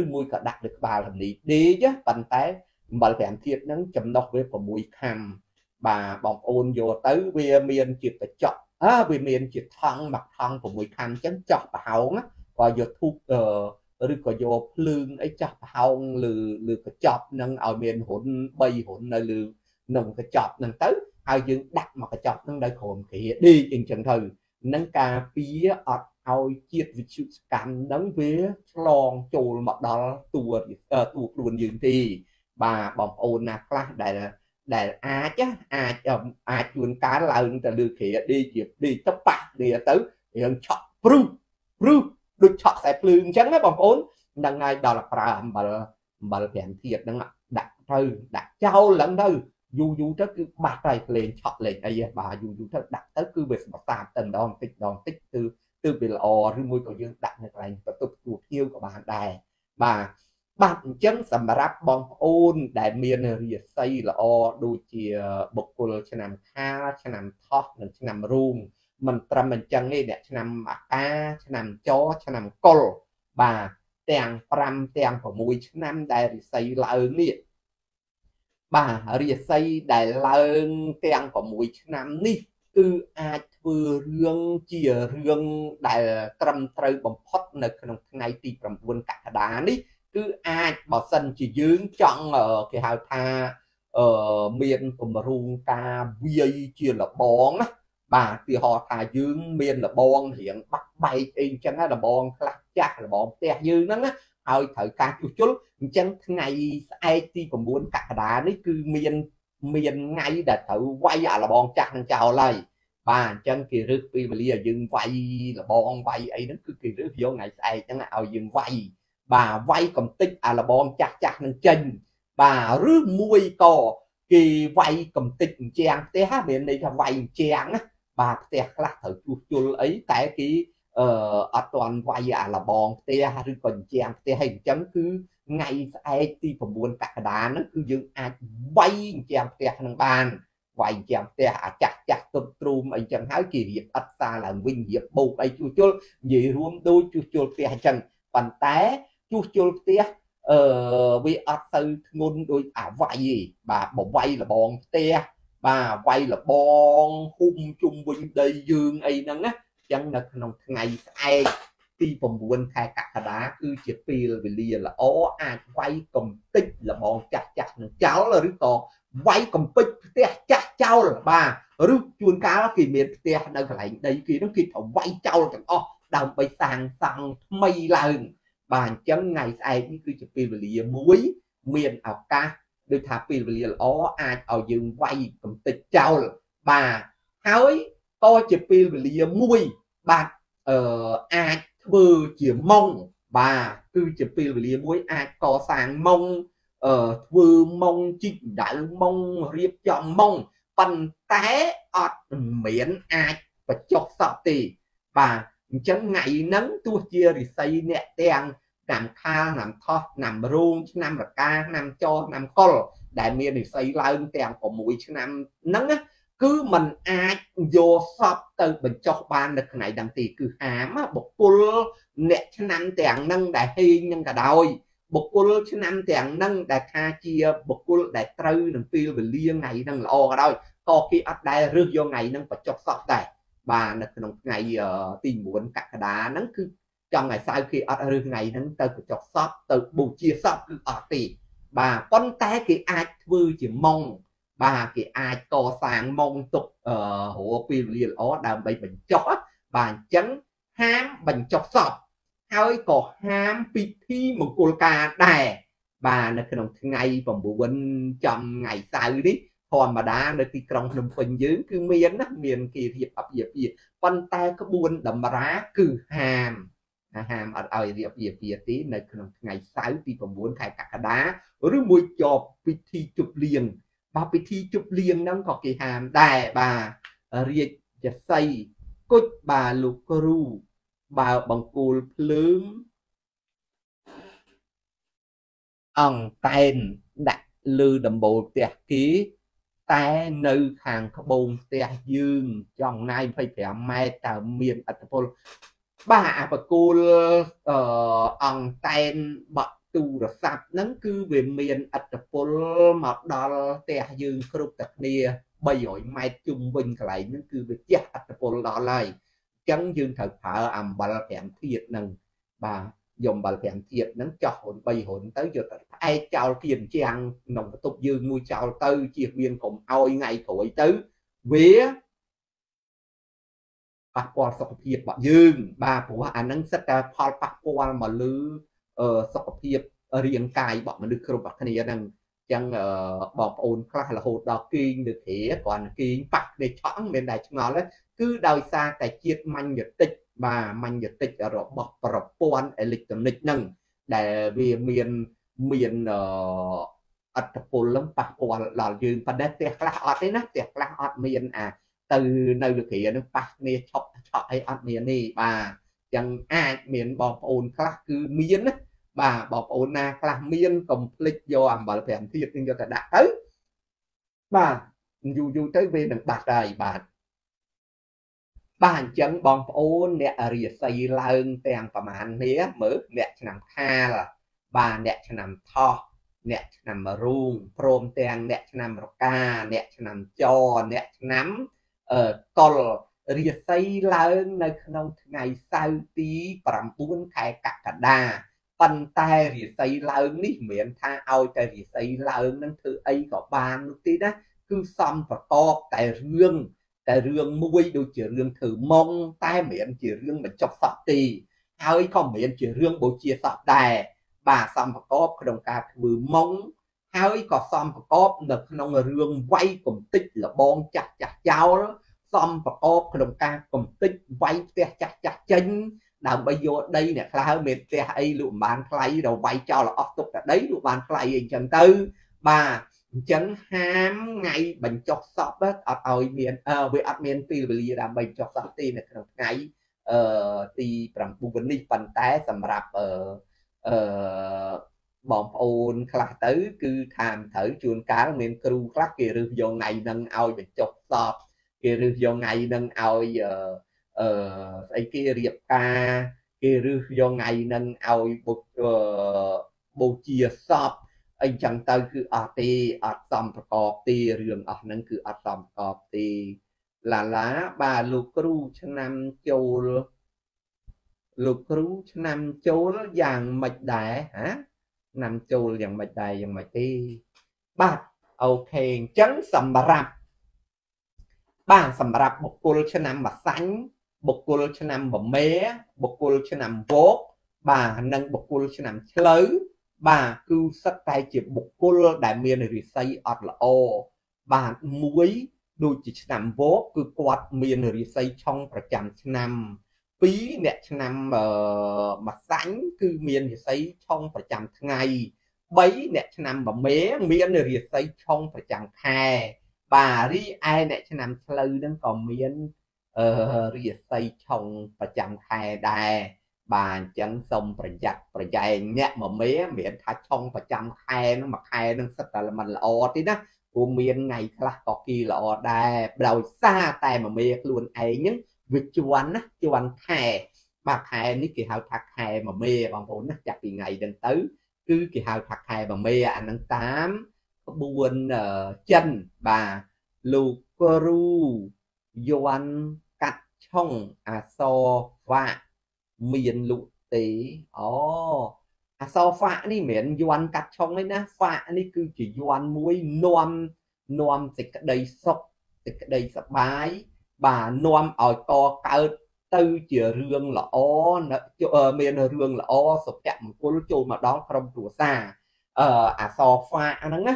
ឬមួយក៏ដាក់នៅក្បាលរនីដេកប៉ុន្តែអំបិល5ធាតុហ្នឹងចំណុះវា6ខាំបាទបងប្អូនយកទៅវាមានជាកញ្ចក់អើវាមានជាថង់មួយថង់6ខាំអញ្ចឹងចោះប្រហោងក៏យកធូប ឬក៏យកភ្លើងអីចាស់ប្រហោងលើលើកញ្ចប់នឹងឲ្យមានរុន3រុននៅលើនឹងកញ្ចប់នឹងទៅហើយយើងដាក់មកកញ្ចប់នឹងដោយក្រោមគ្រាដេកអញ្ចឹងទៅនឹងការពារអត់ឲ្យជាតិវិទ្យុសកម្មនឹងវាឆ្លងចូលមកដល់តួតួខ្លួនយើងទេបាទបងប្អូនណាខ្លះដែលដែលអាចអាចអាចជួនកាលឡើងទៅលើគ្រាដេកជាដេកទៅប៉ះគ្នាទៅរៀងឆក់ព្រុសព្រុស ដូចឆក់ខ្សែភ្លើងអញ្ចឹងណាបងប្អូនហ្នឹងហើយដល់ប្រើអំបិលអំបិល5ធាតុហ្នឹងដាក់ទៅដាក់ចោលឡើងទៅយូរយូរទៅគឺបាត់ហើយលេងឆក់លេងអីបាទយូរយូរទៅដាក់ទៅគឺវាសម្បតាទៅម្ដងតិចម្ដងតិចគឺគឺវាល្អឬមួយក៏យើងដាក់នៅកន្លែងបន្ទប់ជួភ្ញៀវក៏បានដែរបាទបាទអញ្ចឹងសម្រាប់បងប្អូនដែលមានរាសីល្អដូចជាបុគ្គលឆ្នាំខាលឆ្នាំថោះនិងឆ្នាំរូង មិនត្រឹមអញ្ចឹងទេអ្នកឆ្នាំអាកាឆ្នាំចឆ្នាំកុលបាទទាំង5ទាំង6ឆ្នាំដែលរិស័យឡើងនេះបាទរាសីដែលឡើងទាំង6ឆ្នាំនេះគឺអាចធ្វើរឿងជារឿងដែលត្រឹមត្រូវបំផុតនៅក្នុងថ្ងៃទី9កក្កដានេះគឺអាចបើសិនជាយើងចង់គេហៅថាអឺមានគម្រោងការវាយជាលបងណា បាទទីហោថាយើងមានលបងរៀងបាក់បែកអីអញ្ចឹងណាលបងខ្លះចាស់លបងផ្ទះយើងហ្នឹងណាហើយត្រូវការជួសជុលអញ្ចឹងថ្ងៃស្អែកទី9កក្កដានេះគឺមានមានថ្ងៃដែលត្រូវវាយអាលបងចាស់នឹងចោលហើយបាទអញ្ចឹងគេរឹសពីវេលាយើងវាយលបងវាយអីហ្នឹងគឺគេរឹសយកថ្ងៃស្អែកហ្នឹងឲ្យយើងវាយបាទវាយកំតិចអាលបងចាស់ចាស់នឹងចេញបាទឬមួយក៏គេវាយកំតិចអញ្ចាំងផ្ទះមានន័យថាវាយអញ្ចាំងណា បាទផ្ទះខ្លះត្រូវជួសជុលអីតែគេអឺអត់ទាន់វាយអាលបងផ្ទះឬក៏អញ្ចាំងផ្ទះអីអញ្ចឹងគឺថ្ងៃស្អែកទី9កក្កដាហ្នឹងគឺយើងអាចវាយអញ្ចាំងផ្ទះនឹងបានវាយអញ្ចាំងផ្ទះអាចាស់ចាស់ទុបទ្រូមអីចឹងហើយគេរៀបអត់សាឡើងវិញរៀបបោកអីជួសជុលនិយាយរួមដូចជួសជុលផ្ទះអញ្ចឹងប៉ុន្តែជួសជុលផ្ទះអឺវាអត់ទៅធ្ងន់ដូចអាវាយទេបាទបវាយលបងផ្ទះ បាទវាយលបងហុំជុំវិញដីយើងអីហ្នឹងណាចឹងនៅក្នុងថ្ងៃស្អែកទី9ខែកក្កដាគឺជាពេលវេលាល្អអាចវាយកំតិចលបងចាស់ចាស់នឹងចោលឬក៏វាយកំពេចផ្ទះចាស់ចោលបាទឬជួនកាលគេមានផ្ទះនៅកន្លែងដីគេនោះគេត្រូវវាយចោលទាំងអស់ដើម្បីសាងសង់ថ្មីឡើងបាទអញ្ចឹងថ្ងៃស្អែកនេះគឺជាពេលវេលាមួយមានឱកាស ដូចថាពេលវេលាល្អអាចឲ្យយើងវាយកំតិចចោលបាទហើយក៏ជាពេលវេលាមួយបាទអឺអាចធ្វើជាម៉ងបាទគឺជាពេលវេលាមួយអាចកសាងម៉ងអឺធ្វើម៉ងជីកដៅម៉ងរៀបចំម៉ងប៉ុន្តែអត់មានអាចបញ្ចុះសក់ទេបាទអញ្ចឹងថ្ងៃហ្នឹងទោះជារិស័យអ្នកទាំង ឆ្នាំខាលឆ្នាំថោះឆ្នាំរូងឆ្នាំរកាឆ្នាំចឆ្នាំកុលដែលមាននិស័យឡើងទាំង6ឆ្នាំហ្នឹងគឺมันអាចយកសពទៅបញ្ចុះបាននៅថ្ងៃដងទីគឺហាមបុគ្គលអ្នកឆ្នាំទាំងហ្នឹងដែលហេងនឹងក៏ដោយបុគ្គលឆ្នាំទាំងហ្នឹងដែលថាជាបុគ្គលដែលត្រូវនឹងពេលវេលាថ្ងៃហ្នឹងល្អក៏ដោយក៏គេអត់ដែលរើសយកថ្ងៃហ្នឹងបញ្ចុះសពដែរបាទនៅក្នុងថ្ងៃទី9កក្កដាហ្នឹងគឺ ចង់ឲ្យសៅគេអត់រើសថ្ងៃហ្នឹងទៅបញ្ចុះសពទៅបូជាសពគឺអត់ទេបាទប៉ុន្តែគេអាចធ្វើជាម៉ងបាទគេអាចកសាងម៉ងទុកអឺរពេលវេលាល្អដើម្បីបញ្ចុះបាទអញ្ចឹងហាមបញ្ចុះសពហើយក៏ហាមពិធីមង្គលការដែរបាទនៅក្នុងថ្ងៃ9ចំថ្ងៃសៅរ៍នេះធម្មតានៅទីក្រុងភ្នំពេញយើងគឺមានណាមានគេរៀបអភិយាប៉ុន្តែក្បួនតម្រាគឺហាម ហាមអត់ឲ្យរៀបវិភាទេនៅក្នុងថ្ងៃសៅរ៍ទី9ខែកក្កដាឬមួយជាប់ពិធីជប់លៀងបាទពិធីជប់លៀងហ្នឹងក៏គេហាមដែរបាទរាជសីគុជបាទលោកគ្រូបើបង្គោលភ្លើងអង្គតែនដាក់លើដំបូលផ្ទះគេតែនៅខាងក្បូងផ្ទះយើងចង់ណាយ25ម៉ែត្រតើមានអត្តពល បាទអាបកូលអឺអង្គតែនបក់ទូរស័ព្ទហ្នឹងគឺវាមានអត្តពលមកដល់ផ្ទះយើងគ្រប់តែគ្នា300ម៉ែត្រជុំវិញកន្លែងហ្នឹងគឺវាជះអត្តពលដល់ហើយអញ្ចឹងយើងត្រូវប្រើអំបិល5ធាតហ្នឹងបាទយកអំបិល5ធាតហ្នឹងចោះហ៊ុន3ហ៊ុនទៅយកទៅផ្អែកចោលគៀនជាងក្នុងបន្ទប់យើងមួយចោលទៅជៀសមានកុំឲ្យថ្ងៃក្រោយទៅវា ប៉ះពាល់សុខភាពរបស់យើង បាទព្រោះអាហ្នឹងសិតតែផលប៉ះពាល់មកលើសុខភាពរាងកាយរបស់មនុស្សគ្រប់គ្នាហ្នឹងចឹងបងប្អូនខ្លះរហូតដល់គីងនៅក្រគ្រាន់គីងប៉ះគ្នាឆក់មានតែឆ្ងល់គឺដោយសារតែជាតិម៉ាញ់តិចបាទម៉ាញ់តិចរបស់ប្រព័ន្ធអេឡិចត្រូនិកហ្នឹងដែលវាមានមានអត្តពលនឹងប៉ះពាល់ដល់យើងប៉ុន្តែផ្ទះខ្លះអត់ទេណាផ្ទះខ្លះអត់មានអា ទៅនៅលើគ្រានឹងប៉ះគ្នាឆក់ឆក់អីអត់មានទេបាទចឹងអាចមានបងប្អូនខ្លះគឺមានណាបាទបងប្អូនណាខ្លះមានកុំភ្លេចយកអំបិល5ទៀតនឹងយកទៅដាក់ទៅបាទយូរយូរទៅវានឹងបាត់ហើយបាទបាទអញ្ចឹងបងប្អូនអ្នករាសីឡើងទាំងប្រមាណនេះមើលអ្នកឆ្នាំខាលបាទអ្នកឆ្នាំថោះអ្នកឆ្នាំរូងព្រមទាំងអ្នកឆ្នាំរកា អ្នកឆ្នាំចអ្នកឆ្នាំអឺ កុលរាសីឡើងនៅក្នុងថ្ងៃសៅរ៍ទី9ខែកក្កដាប៉ុន្តែរាសីឡើងនេះមិនមែនថាឲ្យតែរាសីឡើងនឹងធ្វើអីក៏បាននោះទេណាគឺសំប្រកបតែរឿងតែរឿងមួយដូចជារឿងធ្វើម៉ងតែមិនមែនជារឿងបញ្ចុះសពទេហើយក៏មិនមែនជារឿងបូជាសពដែរបាទសំប្រកបក្នុងការធ្វើម៉ងហើយក៏សំប្រកបនៅក្នុងរឿងវាយកំតិចលបងចាស់ចាស់ចោល សំប្រកបក្នុងការកំតិចវាយផ្ទះចាស់ចាស់ចេញដើម្បីយកដីអ្នកខ្លះមានផ្ទះអីលក់មិនបានថ្លៃដល់វាយចោលអស់ទុកតែដីលក់បានថ្លៃអីអញ្ចឹងទៅបាទអញ្ចឹងហាមថ្ងៃបញ្ចុះសពអត់ឲ្យមានវាអត់មានពេលវេលាដើម្បីបញ្ចុះសពទេនៅក្នុងថ្ងៃអឺទី9នេះប៉ុន្តែសម្រាប់អឺអឺបងប្អូនខ្លះទៅ គឺថាមិនត្រូវជួនកាលមានគ្រូខ្លះគេរើសយកថ្ងៃហ្នឹងឲ្យបញ្ចុះសព គេរើសយកថ្ងៃហ្នឹងឲ្យអឺអឺស្អីគេរៀបការគេរឹសយកថ្ងៃហ្នឹងឲ្យបុកបូជាសពអីចឹងទៅគឺអត់ទេអត់សំប្រកបទេរឿងអស់ហ្នឹងគឺអត់សំប្រកបទេឡាឡាបាទលោកគ្រូឆ្នាំចូលលោកគ្រូឆ្នាំចូលយ៉ាងម៉េចដែរហាឆ្នាំចូលយ៉ាងម៉េចដែរយ៉ាងម៉េចទេបាទអូខេអញ្ចឹងសម្រាប់ បាទសម្រាប់បុគ្គលឆ្នាំម្សាញ់បុគ្គលឆ្នាំបមេបុគ្គលឆ្នាំវោកបាទនិងបុគ្គលឆ្នាំឆ្លូវបាទគឺសិតតែជាបុគ្គលដែលមានរិស័យអត់ល្អបាទមួយដូចជាឆ្នាំវោកគឺគាត់មានរិស័យឆុងប្រចាំឆ្នាំ2អ្នកឆ្នាំម្សាញ់គឺមានរិស័យឆុងប្រចាំថ្ងៃ3អ្នកឆ្នាំបមេមានរិស័យឆុងប្រចាំខែ បាទរីឯអ្នកឆ្នាំឆ្លូវនឹងក៏មានអឺរាសីឆុងប្រចាំខែដែរបាទអញ្ចឹងសូមប្រយ័ត្នប្រយែងអ្នកមមេមានថាឆុងប្រចាំខែហ្នឹងមួយខែហ្នឹងសិតតែមិនល្អទេណាព្រោះមានថ្ងៃខ្លះក៏គីល្អដែរដោយសារតែមមេខ្លួនឯងហ្នឹងវាជន់ណាជន់ខែបាទខែនេះគេហៅថាខែមមេបងប្អូនណាចាប់ពីថ្ងៃហ្នឹងទៅគឺគេហៅថាខែមមេអាហ្នឹងតាម ក្បួនចិនបាទលោកគ្រូយន់កាត់ឆុងអសវ៉ាមានលក់ទេអូអសហ្វាក់នេះមិនមែនយន់កាត់ឆុងទេណាហ្វាក់នេះគឺជាយន់មួយនាំនាំសេចក្តីសុខសេចក្តីសប្បាយបាទនាំឲ្យកកើតទៅជារឿងល្អមានរឿងល្អសុភមង្គលចូលមកដល់ក្រុមគ្រួសារអឺអសហ្វាក់ហ្នឹងណា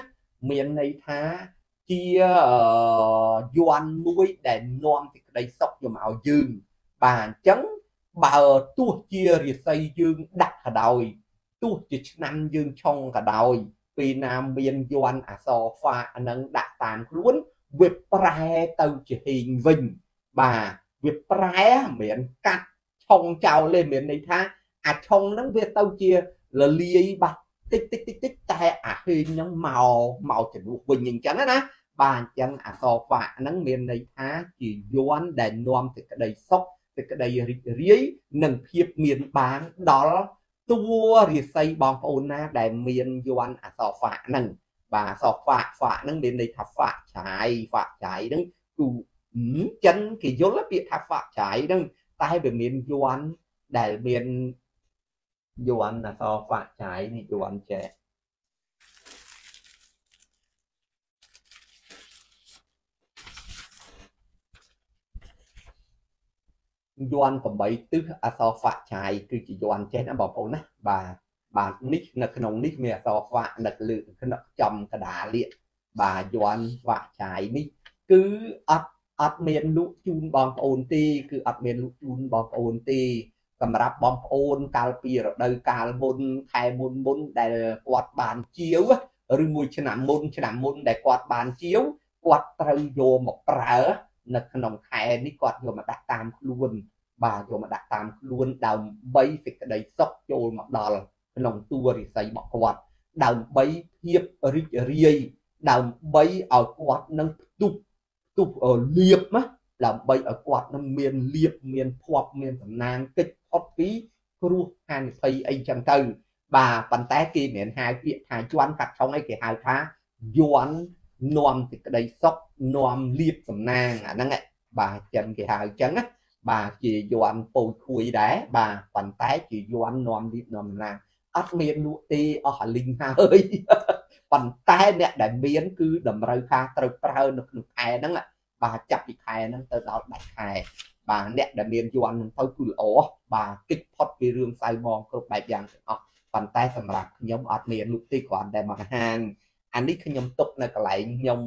មានន័យថាជាយន់មួយដែលនាំសេចក្តីសុខយកមកឲ្យយើង បាទអញ្ចឹងបើទោះជារាសីយើងដាក់ក៏ដោយទោះជាឆ្នាំយើងឆុងក៏ដោយពេលណាមានយន់អសហ្វាហ្នឹងដាក់តាមខ្លួនវាប្រែទៅជាហេងវិញបាទវាប្រែមិនមែនកាត់ឆុងចោលទេមានន័យថាអាឆុងហ្នឹងវាទៅជាលលាយបាត់ តិចតិចតិចតិចតែអាហេងហ្នឹងមកមកជំនួសវិញអញ្ចឹងណាបាទអញ្ចឹងអសហ្វាហ្នឹងមានន័យថាជាយន់ដែលនាំសេចក្តីសុខសេចក្តីរីករាយនិងភាពមានបានដល់តួរាសីបងប្អូនណាដែលមានយន់អសហ្វាហ្នឹងបាទអសហ្វាហ្វាហ្នឹងមានន័យថាហ្វាឆាយហ្វាឆាយហ្នឹងគឺចិនគេយល់ពាក្យថាហ្វាឆាយហ្នឹងតែវាមានយន់ដែលមាន យន់អសហ្វាឆាយនេះយន់ចេះយន់8ទិសអសហ្វាក់ឆាយគឺជាយន់ចេះណាបងប្អូនណាបាទបាទនេះនៅក្នុងនេះមានអសហ្វាក់នៅលើក្នុងចំកដាលៀកបាទយន់ហ្វាក់ឆាយនេះគឺអត់អត់មានលក់ជូនបងប្អូនទេគឺអត់មានលក់ជូនបងប្អូនទេ សម្រាប់បងប្អូនកាលពីរដូវកាលមុនខែមុនមុនដែលគាត់បានជាវឬមួយឆ្នាំមុនឆ្នាំមុនដែលគាត់បានជាវគាត់ត្រូវយកមកប្រើនៅក្នុងខែនេះគាត់យកមកដាក់តាមខ្លួនបាទយកមកដាក់តាមខ្លួនដើម្បីសេចក្តីសុខចូលមកដល់ក្នុងតួរិស័យរបស់គាត់ដើម្បីភាពរីករាយដើម្បីឲ្យគាត់នឹងផ្ទុះផ្ទុះលៀបណា ដើម្បីឲ្យគាត់នឹងមានលៀបមានភ័ព្វមានសំណាងកិច្ចផុតពីគ្រោះហានិភ័យអីចឹងទៅ បាទប៉ុន្តែគេមិនហៅពាក្យថាជន់កាត់ឆុងអីគេហៅថាយន់នាំសេចក្តីសុខនាំលៀបសំណាងអាហ្នឹងបាទចិនគេហៅអញ្ចឹងណាបាទជាយន់ពោយខួយដែរបាទប៉ុន្តែជាយន់នាំលៀបនាំសំណាងអត់មានលក់ទេអស់អាលីងហើយប៉ុន្តែអ្នកដែលមានគឺតម្រូវការត្រូវប្រើនៅក្នុងខែហ្នឹង បាទចាប់ពីខែហ្នឹងទៅដល់ដាច់ខែបាទអ្នកដែលមានយន់ហ្នឹងទៅគឺល្អបាទគិតផុតពីរឿងសៅមងគ្រប់បែបយ៉ាងទាំងអស់ប៉ុន្តែសម្រាប់ខ្ញុំអត់មានលុកទេគ្រាន់តែមកហាងអានេះខ្ញុំទុកនៅកន្លែងខ្ញុំ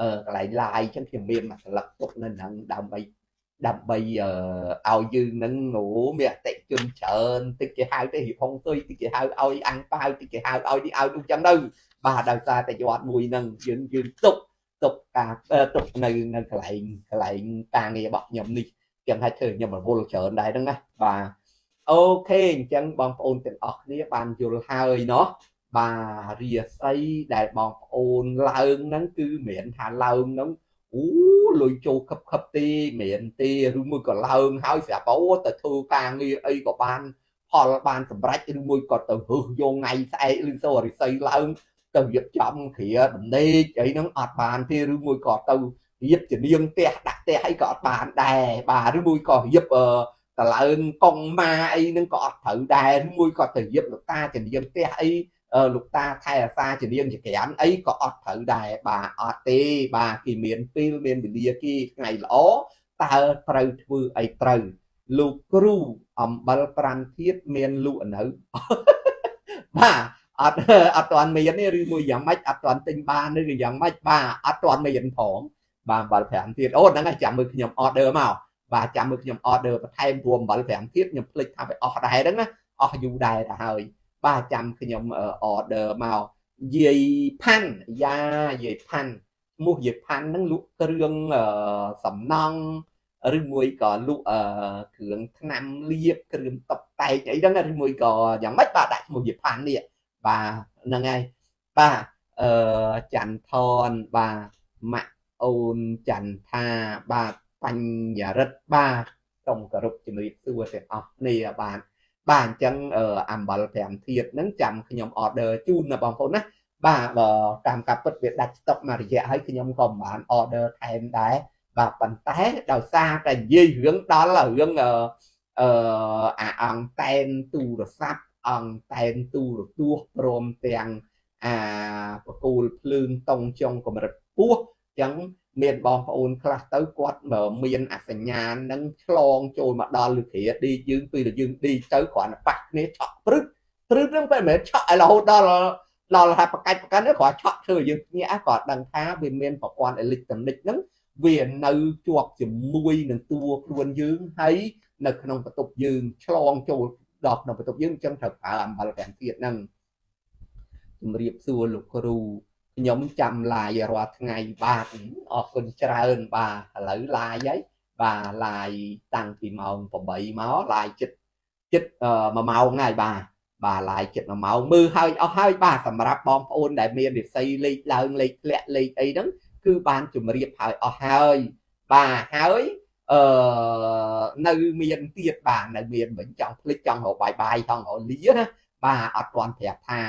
អឺកន្លែង live អញ្ចឹងខ្ញុំមានមួយស្លឹកទុកនៅហ្នឹងដើម្បីដើម្បីឲ្យយើងនឹងអូមានអតិជនច្រើនតិចគេហៅទៅហិផុងទុយតិចគេហៅឲ្យអាំងប៉ាវតិចគេហៅឲ្យនេះឲ្យនោះចឹងទៅបាទដោយសារតែយ័តមួយហ្នឹងយើងយើងទុក ទុកការទុកនៅនៅកន្លែងកន្លែងការងាររបស់ខ្ញុំនេះចឹងឲ្យធ្វើខ្ញុំរវល់ច្រើនដែរហ្នឹងណាបាទអូខេអញ្ចឹងបងប្អូនទាំងអស់គ្នាបានយល់ហើយเนาะបាទរាសីដែលបងប្អូនឡើងហ្នឹងគឺមិនមែនថាឡើងហ្នឹងអូលុយចូលខឹបខឹបទេមិនមែនទេឬមួយក៏ឡើងហើយស្រាប់អូទៅធ្វើការងារអីក៏បានផលបានសម្រេចឬមួយក៏ទៅហឹសយកថ្ងៃស្អែកឬសូរិស័យឡើង ទៅរៀបចំគ្រាដំណេកអីហ្នឹងអត់បានទេឬមួយក៏ទៅរៀបជានាងផ្ទះដាក់ផ្ទះអីក៏អត់បានដែរបាទឬមួយក៏រៀបអឺតឡើងកងម៉ាអីហ្នឹងក៏អត់ត្រូវដែរឬមួយក៏ទៅរៀបលោកតាជានាងផ្ទះអីលោកតាថែអាសាជានាងជាក្រានអីក៏អត់ត្រូវដែរបាទអត់ទេបាទគេមានពេលមានវេលាគេថ្ងៃល្អតើត្រូវធ្វើអីត្រូវលោកគ្រូអំបិល5ទៀតមានលក់នៅបាទ អត់អត់ទាន់មានទេឬមួយយ៉ាងម៉េចអត់ទាន់ទិញបានឬក៏យ៉ាងម៉េចបាទអត់ទាន់មានផងបាទអំបិល5ទៀតអូហ្នឹងហើយចាំមើលខ្ញុំ order មកបាទចាំមើលខ្ញុំ order បន្ថែមព្រោះអំបិល5ទៀតខ្ញុំភ្លេចថាវាអស់ដែរហ្នឹងណាអស់យូរដែរទៅហើយបាទចាំខ្ញុំ order មកយាយផាន់យ៉ាយាយផាន់ឈ្មោះយាយផាន់ហ្នឹងលក់គ្រឿងសំណង់ឬមួយក៏លក់អឺគ្រឿងថ្នាំលាបគ្រឿងតុបតែងអីហ្នឹងឬមួយក៏យ៉ាងម៉េចបាទដាក់ឈ្មោះយីផាននេះ បាទហ្នឹងហើយបាទអឺចន្ទថនបាទម៉ាក់អូនចន្ទថាបាទបញ្ញរិទ្ធបាទសូមគោរពជំរាបសួរទាំងអស់គ្នាបាទបាទអញ្ចឹងអំបិល5ធាតហ្នឹងចាំខ្ញុំ order ជូនណាបងប្អូនណាបាទតាមការពិតវាដាច់ស្តុកមួយរយៈហើយខ្ញុំក៏មិនបាន order ថែមដែរបាទប៉ុន្តែដោយសារតែនិយាយរឿងដល់រឿងអឺអាអង្គតែនទូរស័ព្ទ អង្គតែនទូរទស្សន៍ព្រមទាំងអាបកូលភ្លើងតុងចុងកម្រិតពោះអញ្ចឹងមានបងប្អូនខ្លះទៅគាត់មានអសញ្ញាណនឹងឆ្លងចូលមកដល់លឺគ្រាឌីយើងពេលយើងឌីទៅគ្រាន់តែប៉ះគ្នាឆក់ព្រឹកព្រឹកហ្នឹងពេលមិនឆក់ឲ្យរហូតដល់ដល់ថាបកាច់បកាន់គ្រាន់ឆក់ធ្វើយើងភ្ញាក់គាត់ដឹងថាវាមានប្រព័ន្ធអេលិចត្រូនិកហ្នឹងវានៅជាប់ជាមួយនឹងតួខ្លួនយើងហើយនៅក្នុងបន្ទប់យើងឆ្លងចូល ដល់ក្នុងបន្ទប់យើងអញ្ចឹងត្រូវប្រើអំបិលទាំងទៀតហ្នឹងជំរាបសួរលោកគ្រូខ្ញុំចាំឡាយរាល់ថ្ងៃបាទអរគុណច្រើនបាទឥឡូវឡាយហើយបាទឡាយតាំងពីម៉ោង8មកឡាយចិត្តចិត្ត1ម៉ោងហើយបាទបាទឡាយចិត្ត1ម៉ោងមើលហើយអស់ហើយបាទសម្រាប់បងប្អូនដែលមានរិស័យលេខឡើងលេខធ្លាក់លេខអីហ្នឹងគឺបានជម្រាបហើយអស់ហើយបាទហើយ អឺនៅមានទៀតបាទនៅមានវិញចង់ភ្លេចចង់រកបាយបាយចង់រកលាណាបាទអត់ទាន់ប្រាប់ថា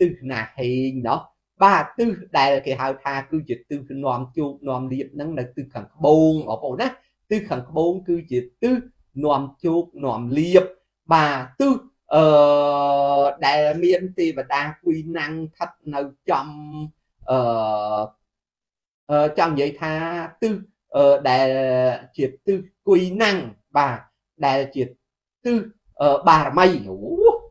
ទឹះណាហេងណោះបាទទឹះដែលគេហៅថាគឺជាទឹះនាំជោគនាំលៀបហ្នឹងនៅទឹះខាងក្បូងបងប្អូនណាទឹះខាងក្បូងគឺជាទឹះនាំជោគនាំលៀបបាទទឹះអឺដែលមានទេវតាគួយណាំងឋិតនៅចំអឺចង់និយាយថាទឹះ ដែលជាទិសគួយណាំងបាទដែលជាទិសបារមីអូ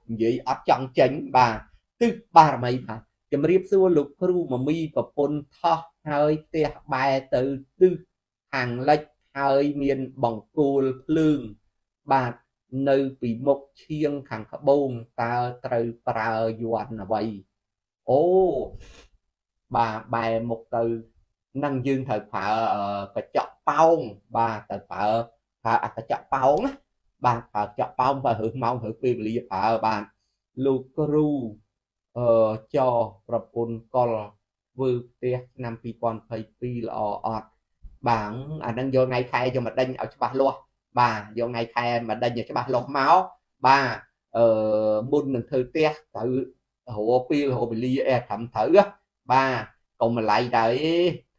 និយាយអត់ចង់ចេញបាទទិសបារមីបាទជំរាបសួរលោកគ្រូមមីប្រពន្ធថោះហើយផ្ទះបែរទៅទិសខាងលិចហើយមានបង្គោលភ្លើងបាទនៅពីមុខឈៀងខាងក្បូងតើត្រូវប្រើយ័ន្តអ្វីអូបាទបែរមុខទៅ នឹងយើងត្រូវប្រើកញ្ចក់ប៉ោងបាទត្រូវប្រើប្រើអកញ្ចក់ប៉ោងណាបាទប្រើកញ្ចក់ប៉ោងបើរើសម៉ោងរើសពេលវេលាប្រើបាទលោកគ្រូអឺចប្រពន្ធកុលធ្វើផ្ទះឆ្នាំ2022ល្អអត់បាទអានឹងយកថ្ងៃខែយកមកដេញឲ្យច្បាស់លាស់បាទយកថ្ងៃខែមកដេញឲ្យច្បាស់លាស់មកបាទអឺមុននឹងធ្វើផ្ទះត្រូវរកពេលរកវេលាអែត្រឹមត្រូវបាទកុំម្លៃដែរ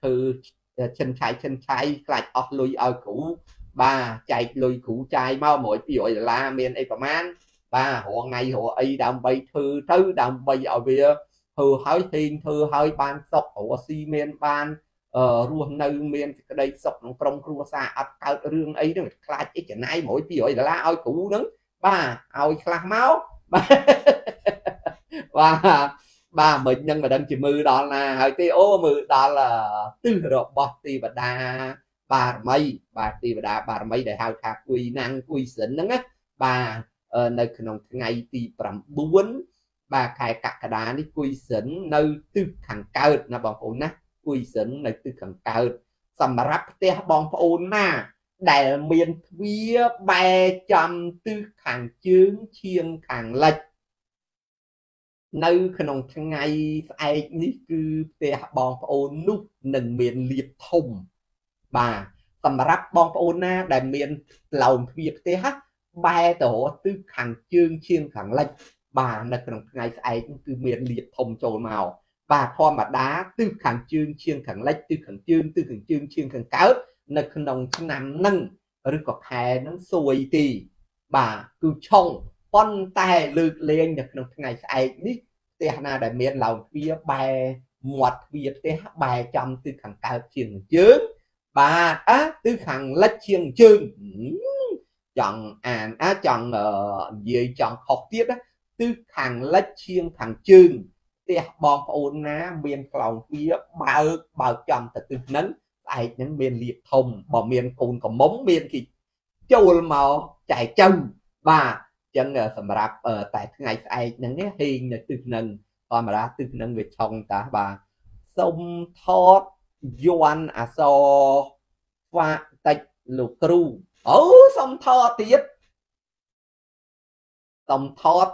ធ្វើឈិនឆៃឈិនឆៃខ្លាចអស់លុយឲ្យគ្រូបាទចែកលុយគ្រូចាយមក100 200ដុល្លារមានអីប្រមាណបាទរងថ្ងៃរកអីដើម្បីធ្វើទៅដើម្បីឲ្យវាធ្វើឲ្យហេងធ្វើឲ្យបានសុខរស់ស៊ីមានបានអឺរស់នៅមានសេចក្តីសុខក្នុងក្រុមគ្រួសារអត់កើតរឿងអីហ្នឹងខ្លាចអីចំណាយ100 200ដុល្លារឲ្យគ្រូហ្នឹងបាទឲ្យខ្លះមកបាទបាទ បាទមិននឹងមិនដឹងជាមើលដល់ណាហើយទេអូមើលដល់ទិសរបស់ទេវតាបារមីបាទទេវតាបារមីដែលហៅថាគួយណាំងគួយសិនហ្នឹងណាបាទនៅក្នុងថ្ងៃទី9បាទខែកក្កដានេះគួយសិននៅទិសខាងកើតណាបងប្អូនណាគួយសិននៅទិសខាងកើតសម្រាប់ផ្ទះបងប្អូនណា ដែលមានទ្វារបែចំទិសខាងជើងឈៀងខាងលិច នៅក្នុងថ្ងៃស្អែកនេះគឺផ្ទះបងប្អូននោះនឹងមានលៀបធំបាទសម្រាប់បងប្អូនណាដែលមានឡោមទ្វារផ្ទះបែរទៅរកទិសខាងជើងឈៀងខាងលិចបាទនៅក្នុងថ្ងៃស្អែកគឺមានលៀបធំចូលមកបាទធម្មតាទិសខាងជើងឈៀងខាងលិចទិសខាងជើងទិសខាងជើងឈៀងខាងកើតនៅក្នុងឆ្នាំហ្នឹងឬក៏ខែហ្នឹងសួយទីបាទគឺឆុង ប៉ុន្តែលើកលែងនៅក្នុងថ្ងៃស្អែកនេះផ្ទះណាដែលមានឡោមទ្វារបែមាត់ទ្វារផ្ទះបែចំទិសខាងកើតជាងជើងបាទអើទិសខាងលិចជាងជើងចង់អានអើចង់និយាយចង់ខុសទៀតទិសខាងលិចជាងខាងជើងផ្ទះបងប្អូនណា មានខ្លោងទ្វារបើកបើកចំទៅទិសហ្នឹងស្អែកហ្នឹងមានលៀបធំបើមានកូនកំមុំមានគេចូលមកចែកចៅបាទ ចឹងសម្រាប់តែថ្ងៃស្អែកហ្នឹងហេងនៅទិសហ្នឹងធម្មតាទិសហ្នឹងវាឆុងតាបាទសុំថតយន់អសស្វាតិចលោកគ្រូអូសុំថតទៀតសុំថត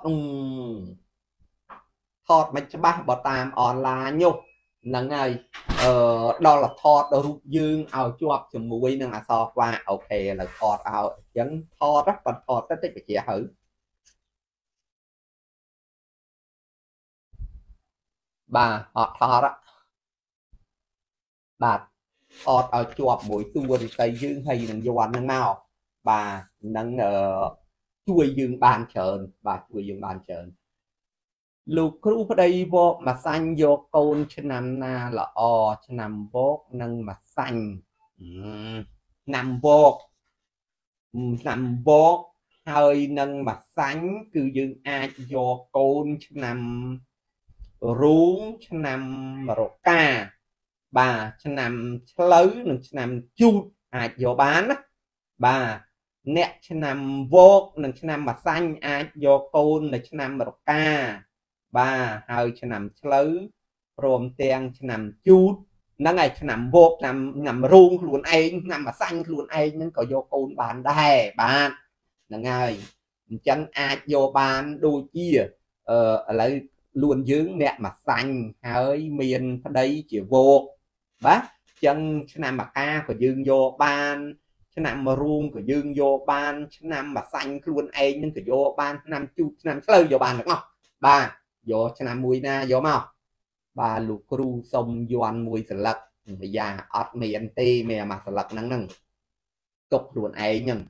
ថតមិនច្បាស់បើតាមអនឡាញនោះហ្នឹងហើយអឺដល់ថតរូបយើងឲ្យជាប់ជាមួយនឹងអក្សរខ្វាអូខេឥឡូវថតឲ្យអញ្ចឹងថតប៉ុន្តែថតទៅតិចបជាហើយ បាទអត់ថតបាទថតឲ្យជាប់មួយតួរិស័យយើងហើយនឹងយន់ហ្នឹងមកបាទនឹងជួយយើងបានច្រើនបាទជួយយើងបានច្រើនលោកគ្រូប្តីវកមកសាញ់យកកូនឆ្នាំណាល្អឆ្នាំវកនិងមកសាញ់ឆ្នាំវកឆ្នាំវកហើយនឹងមកសាញ់គឺយើងអាចយកកូនឆ្នាំ រូងឆ្នាំរកាបាទឆ្នាំឆ្លូវនិងឆ្នាំជូតអាចយកបានណាបាទអ្នកឆ្នាំវកនិងឆ្នាំម្សាញ់អាចយកកូននៅឆ្នាំរកា បាទហើយឆ្នាំឆ្លូវព្រមទាំងឆ្នាំជូតហ្នឹងហើយឆ្នាំវកឆ្នាំឆ្នាំរូងខ្លួនឯងឆ្នាំម្សាញ់ខ្លួនឯងហ្នឹងក៏យកកូនបានដែរបាទហ្នឹងហើយអញ្ចឹងអាចយកបានដូចជាអឺឥឡូវ លួនយើងអ្នកម្សាញ់ហើយមានប្តីជាវកបាទអញ្ចឹងឆ្នាំមកកាក៏យើងយកបាន ឆ្នាំរូងក៏យើងយកបាន ឆ្នាំម្សាញ់ខ្លួនឯងនឹងក៏យកបានឆ្នាំជូតឆ្នាំឆ្លូវយកបានទាំងអស់បាទយកឆ្នាំមួយណាយកមកបាទលោកគ្រូសុំយន់មួយស្លឹកប្រយ៉ាអត់មានទេមានអាមួយស្លឹកហ្នឹងហ្នឹងទុកខ្លួនឯងហ្នឹង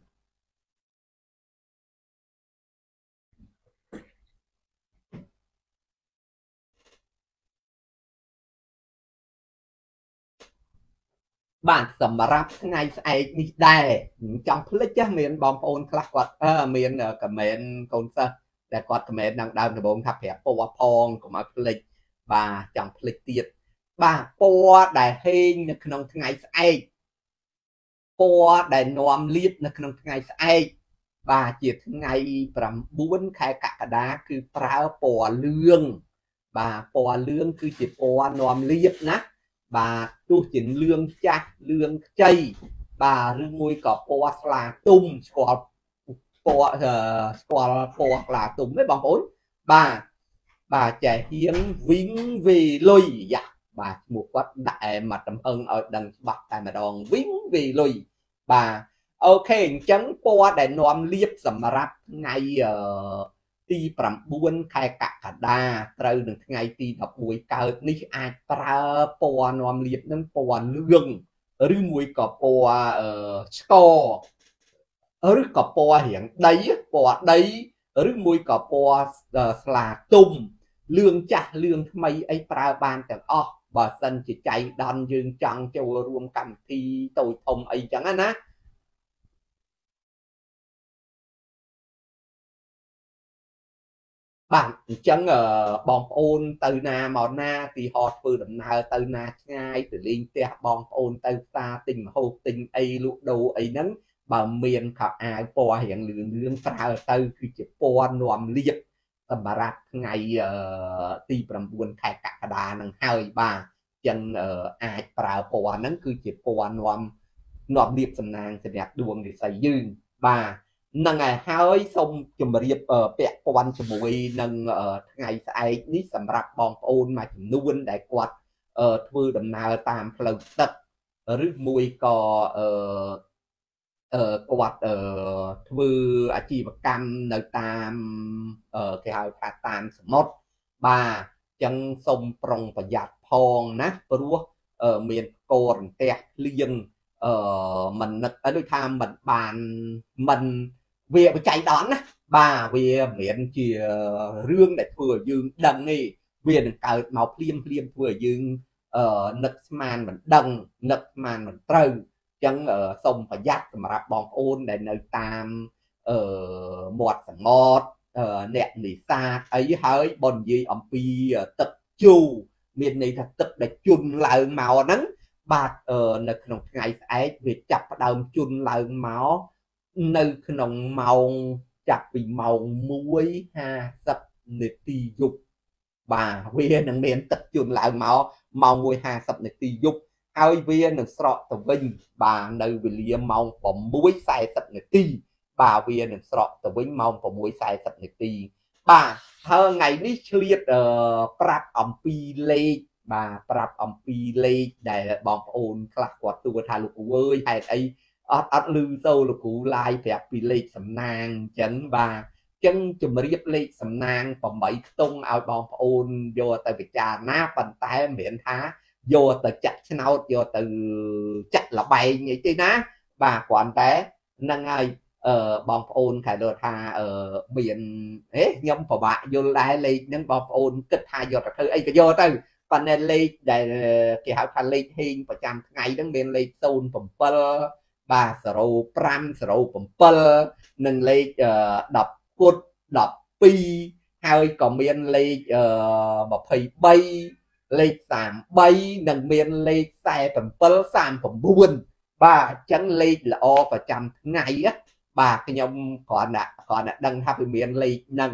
បាទសម្រាប់ថ្ងៃស្អែកនេះដែរចង់ភ្លេចចាស់មានបងប្អូនខ្លះគាត់អឺមានខមមិនកូនសិស្សដែលគាត់ខមមិននឹងដើមដំបូងថាប្រាប់ពណ៌ផងកុំឲ្យភ្លេចបាទចង់ភ្លេចទៀតបាទពណ៌ដែលហេងនៅក្នុងថ្ងៃស្អែកពណ៌ដែលនាំលៀបនៅក្នុងថ្ងៃស្អែកបាទជាថ្ងៃ9ខែកក្កដាគឺប្រើពណ៌លឿងបាទពណ៌លឿងគឺជាពណ៌នាំលៀបណា បាទទោះជាលឿងចាស់លឿងខ្ចីបាទឬមួយក៏ពណ៌ស្លាទុំស្គាល់ពណ៌ស្គាល់ពណ៌ក្លាទុំទេបងប្អូនបាទបាទចែហៀងវិញវេលុយយ៉ាបាទឈ្មោះគាត់ដាក់ឯមកតំអឹងឲ្យដឹងច្បាស់តែម្ដងវិញវេលុយបាទអូខេអញ្ចឹងពណ៌ដែលនាំលៀបសម្រាប់ថ្ងៃ ទី9ខែកក្កដាត្រូវនឹងថ្ងៃទី11កើតនេះអាចប្រើពណ៌នាំលៀបនឹងពណ៌លឿងឬមួយក៏ពណ៌ស្ករឬក៏ពណ៌រាងដីពណ៌ដីឬមួយក៏ពណ៌ស្លាទុំលឿងចាស់លឿងថ្មីអីប្រើបានទាំងអស់បើសិនជាចៃដន្យយើងចង់ចូលរួមកម្មវិធីតូចធំអីចឹងណា បាទអញ្ចឹងបងប្អូនទៅណាមកណាទីហោធ្វើដំណើរទៅណាឆ្ងាយទៅលេងផ្ទះបងប្អូនទៅផ្សារទិញម្ហូបទិញអីលក់ដូរអីហ្នឹងបើមានខោអាវពណ៌រៀងលឿងលឿងប្រើទៅគឺជាពណ៌នាំលៀបសម្រាប់ថ្ងៃទី9ខែកក្កដានឹងហើយបាទចឹងអាចប្រើពណ៌ហ្នឹងគឺជាពណ៌នាំនាំលៀបសំណាងសម្រាប់ដួងរិស័យយើងបាទ នឹងហើយហើយសូមជម្រាបពាក់ព័ន្ធជាមួយនឹងថ្ងៃស្អែកនេះសម្រាប់បងប្អូនមួយចំនួនដែលគាត់ធ្វើដំណើរតាមផ្លូវទឹកឬមួយក៏អឺគាត់ធ្វើអាជីវកម្មនៅតាមគេហៅថាតាមសមុទ្របាទចឹងសូមប្រុងប្រយ័ត្នផងណាព្រោះមានកោរន្ទះភ្លៀងអឺមិននឹកដូចថាមិនបានមិន វាបច្ច័យដនណាបាទវាមិនមែនជារឿងដែលធ្វើឲ្យយើងដឹងទេវានឹងកើតមកភ្លាមភ្លាមធ្វើឲ្យយើងអឺនឹកស្មានមិនដឹងនឹកស្មានមិនត្រូវអញ្ចឹងសូមប្រយ័ត្នសម្រាប់បងប្អូនដែលនៅតាមអឺមាត់សមុទ្រអ្នកនេសាទអីហើយបើនិយាយអំពីទឹកជូរមានន័យថាទឹកដែលជន់ឡើងមកហ្នឹងបាទនៅក្នុងថ្ងៃស្អែកវាចាប់ផ្ដើមជន់ឡើងមក នៅក្នុងម៉ោងចាប់ពីម៉ោង1:50នាទីយប់បាទវានឹងមានទឹកជន់ឡើងមកម៉ោង1:50នាទីយប់ហើយវានឹងស្រកទៅវិញបាទនៅវេលាម៉ោង6:40នាទីបាទវានឹងស្រកទៅវិញម៉ោង6:40នាទីបាទហើយថ្ងៃនេះឆ្លៀតប្រាប់អំពីលេខបាទប្រាប់អំពីលេខដែលបងប្អូនខ្លះគាត់ទួថាលោកគ្រូអើយហេតុអី អត់អត់លឺទៅលោកគ្រូឡាយប្រាប់ពីលេខសំណាងអញ្ចឹងបាទចឹងជំរាបលេខសំណាង8ខ្ទង់ឲ្យបងប្អូនយកទៅពិចារណាប៉ុន្តែមិនមែនថាយកទៅចាក់ឆ្នោតយកទៅចាក់លបែងអីទេណាបាទគ្រាន់តែហ្នឹងហើយអឺបងប្អូនគេលើថាអឺមានអេខ្ញុំពិបាកយល់ដែរលេខហ្នឹងបងប្អូនគិតថាយកទៅធ្វើអីក៏យកទៅប៉ុន្តែលេខដែលគេហៅថាលេខហេងប្រចាំថ្ងៃហ្នឹងមានលេខ07 បាទ05 07និងលេខ10គុត12ហើយក៏មានលេខ23លេខ33និងមានលេខ47 39បាទអញ្ចឹងលេខល្អប្រចាំថ្ងៃបាទខ្ញុំគ្រាន់តែគ្រាន់តែដឹងថាវាមានលេខហ្នឹង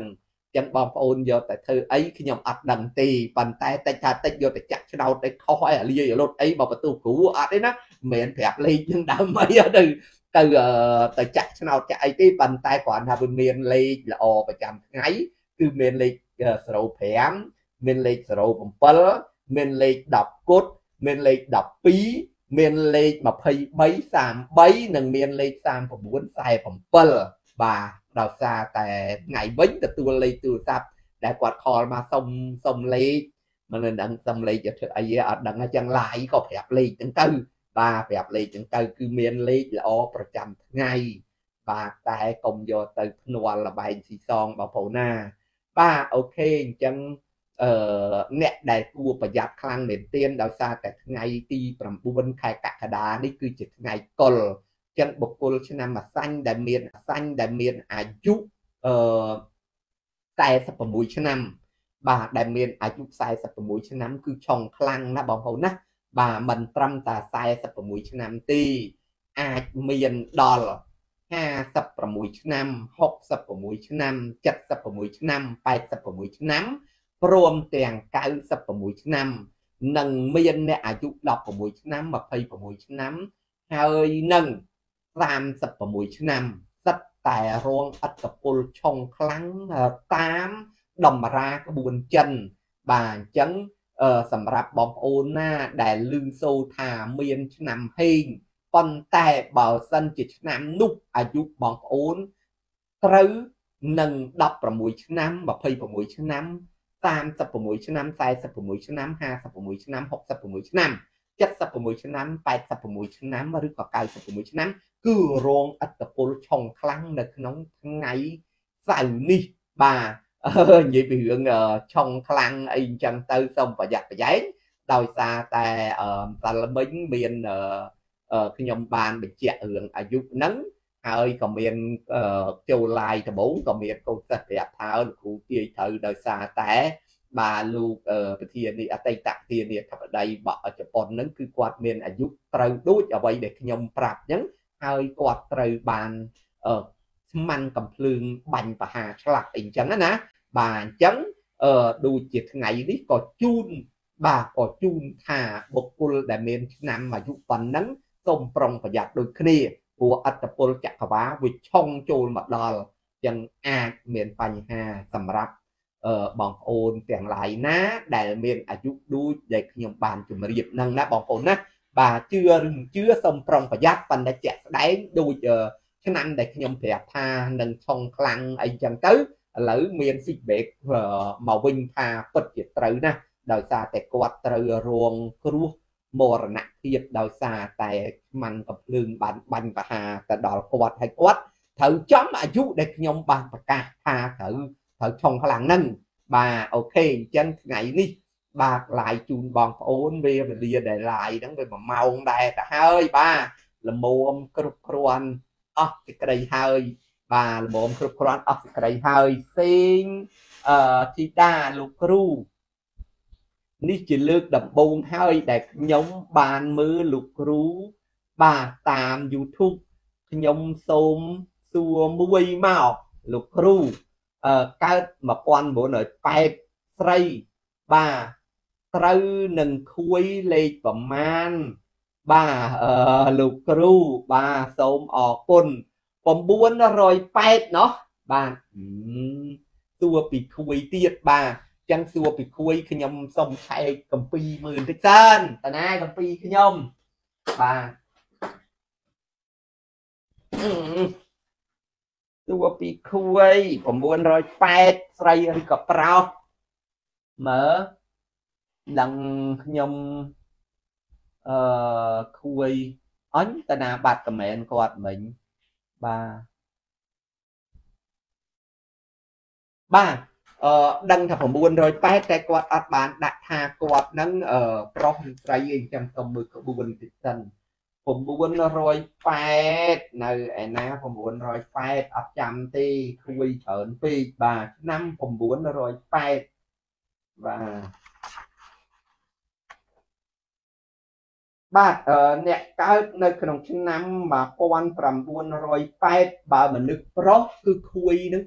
ចឹងបងប្អូនយកតែធ្វើអីខ្ញុំអត់ដឹងទេប៉ុន្តែតិចថាតិចយកទៅចាក់ឆ្នោតទៅខុសឲ្យអាលាយលុតអីបើបន្ទូគ្រូអត់ទេណាមិនមែនប្រាប់លេខនឹងដើមអីទៅទៅទៅចាក់ឆ្នោតចាក់អីទេប៉ុន្តែគ្រាន់ថាវាមានលេខល្អប្រចាំថ្ងៃគឺមានលេខ05មានលេខ07មានលេខ10គុតមានលេខ12មានលេខ23 33និងមានលេខ39 47បាទ ដោយសារតែថ្ងៃវិញទទួលលេខទូរស័ព្ទដែលគាត់ខលមកសុំសុំលេខមិនដឹងសុំលេខទៅធ្វើអីអត់ដឹងអញ្ចឹងឡាយក៏ប្រាប់លេខហ្នឹងទៅបាទប្រាប់លេខហ្នឹងទៅគឺមានលេខល្អប្រចាំថ្ងៃបាទតែកុំយកទៅភ្នាល់លបែងស៊ីសងបងប្អូនណា បាទអូខេអញ្ចឹងអឺអ្នកដែលគួរប្រយ័ត្នខ្លាំងមែនទែនដោយសារតែថ្ងៃទី9ខែកក្កដានេះគឺជាថ្ងៃកុល ចឹងបុគ្គលឆ្នាំអាសាញ់ដែលមានអាសាញ់ដែលមានអាយុអឺ46ឆ្នាំ បាទដែលមានអាយុ46ឆ្នាំ គឺឆុងខ្លាំងណាបងប្អូនណាបាទមិនត្រឹមតែ46ឆ្នាំទេអាចមានដល់56ឆ្នាំ66ឆ្នាំ76ឆ្នាំ86ឆ្នាំព្រមទាំង96ឆ្នាំនិងមានអ្នកអាយុ16ឆ្នាំ26ឆ្នាំហើយនឹង 36ឆ្នាំសិតតែរងអត្តពលឆុងខ្លាំងតាមតម្រាក្បួនចិនបាទអញ្ចឹងសម្រាប់បងប្អូនណា ដែលឮសូរថាមានឆ្នាំហេងប៉ុន្តែបើសិនជាឆ្នាំនោះអាយុបងប្អូនត្រូវនឹង16ឆ្នាំ26ឆ្នាំ36ឆ្នាំ46ឆ្នាំ56ឆ្នាំ66ឆ្នាំ76ឆ្នាំ86ឆ្នាំឬក៏96ឆ្នាំ គឺរងអត្តពលឆុងខ្លាំងនៅក្នុងថ្ងៃសៅរ៍នេះបាទនិយាយពីរឿងឆុងខ្លាំងអីអញ្ចឹងទៅសូមប្រយ័ត្នប្រយែងដោយសារតែសាលមិញមានខ្ញុំបានបញ្ជាក់រឿងអាយុហ្នឹងហើយក៏មានចូលឡាយដំបូងក៏មានកូនសិស្សប្រាប់ថាលោកគ្រូទាយត្រូវដោយសារតែបាទលោកប្រធានាអតីតប្រធានាធិបតីបកជប៉ុនហ្នឹងគឺគាត់មានអាយុត្រូវដូចអ្វីដែលខ្ញុំប្រាប់អញ្ចឹង ហើយគាត់ត្រូវបានស្មានកំភ្លើងបាញ់បហាឆ្លាក់អីអញ្ចឹងណាបាទអញ្ចឹងអឺដូចជាថ្ងៃនេះក៏ជូនបាទក៏ជូនថាបុគ្គលដែលមានឆ្នាំអាយុប៉ុណ្ណឹងសូមប្រុងប្រយ័ត្នដូចគ្នាព្រោះអត្តពលចក្រវាវាឆុងចូលមកដល់ចឹងអាចមានបញ្ហាសម្រាប់បងប្អូនទាំងឡាយណា ដែលមានអាយុដូចដែលខ្ញុំបានជម្រាបហ្នឹងណាបងប្អូនណា បាទជឿឬមិនជឿសូមប្រុងប្រយ័ត្នប៉ុន្តែជាក់ស្ដែងដូចឆ្នាំដែលខ្ញុំប្រាប់ថានឹងឆុងខ្លាំងអីចឹងទៅឥឡូវមាន feedback មកវិញថាពិតជាត្រូវណាដោយសារតែគាត់ត្រូវរងគ្រោះមរណភាពដោយសារតែខ្មាំងកំភ្លើងបានបាញ់បហាទៅដល់គាត់ហើយគាត់ត្រូវចំអាយុដែលខ្ញុំបានប្រកាសថាត្រូវត្រូវឆុងខ្លាំងហ្នឹងបាទអូខេអញ្ចឹងថ្ងៃនេះ បាទឡាយជូនបងប្អូនវាវេលាដែលឡាយហ្នឹងវា1ម៉ោងដែរទៅហើយបាទល្មមគ្រប់គ្រាន់អស់សេចក្តីហើយបាទល្មមគ្រប់គ្រាន់អស់សេចក្តីហើយផ្សេងអឺធីតាលោកគ្រូនេះជាលើកដំបូងហើយដែលខ្ញុំបានមើលលោកគ្រូបាទតាម YouTube ខ្ញុំសូមសួរមួយមកលោកគ្រូអឺកើត1980ស្រីបាទ ត្រូវនឹងខួយលេខប្រមាណបាទអឺលោកគ្រូបាទសូមអរគុណ908ណោះបាទទួពីខួយទៀតបាទចឹងសួរពីខួយខ្ញុំសុំឆែកកំពីមើលបន្តិចសិនតាណាកំពីខ្ញុំបាទតួពីខួយ908ស្រីឬក៏ប្រុសមើល ដឹងខ្ញុំអឺខួយអញតាណាបាត់កមែនគាត់មិញបាទបាទអឺដឹងថា908តែគាត់អត់បានដាក់ថាគាត់នឹងអឺប្រុសឬស្រីអីចឹងសុំមើលក្បួនតិចសិន908នៅឯណា908អត់ចាំទេគួយច្រើនពេកបាទឆ្នាំ908បាទ បាទអ្នកកើតនៅក្នុងឆ្នាំ1908បើមនុស្សប្រុសគឺខួយនឹង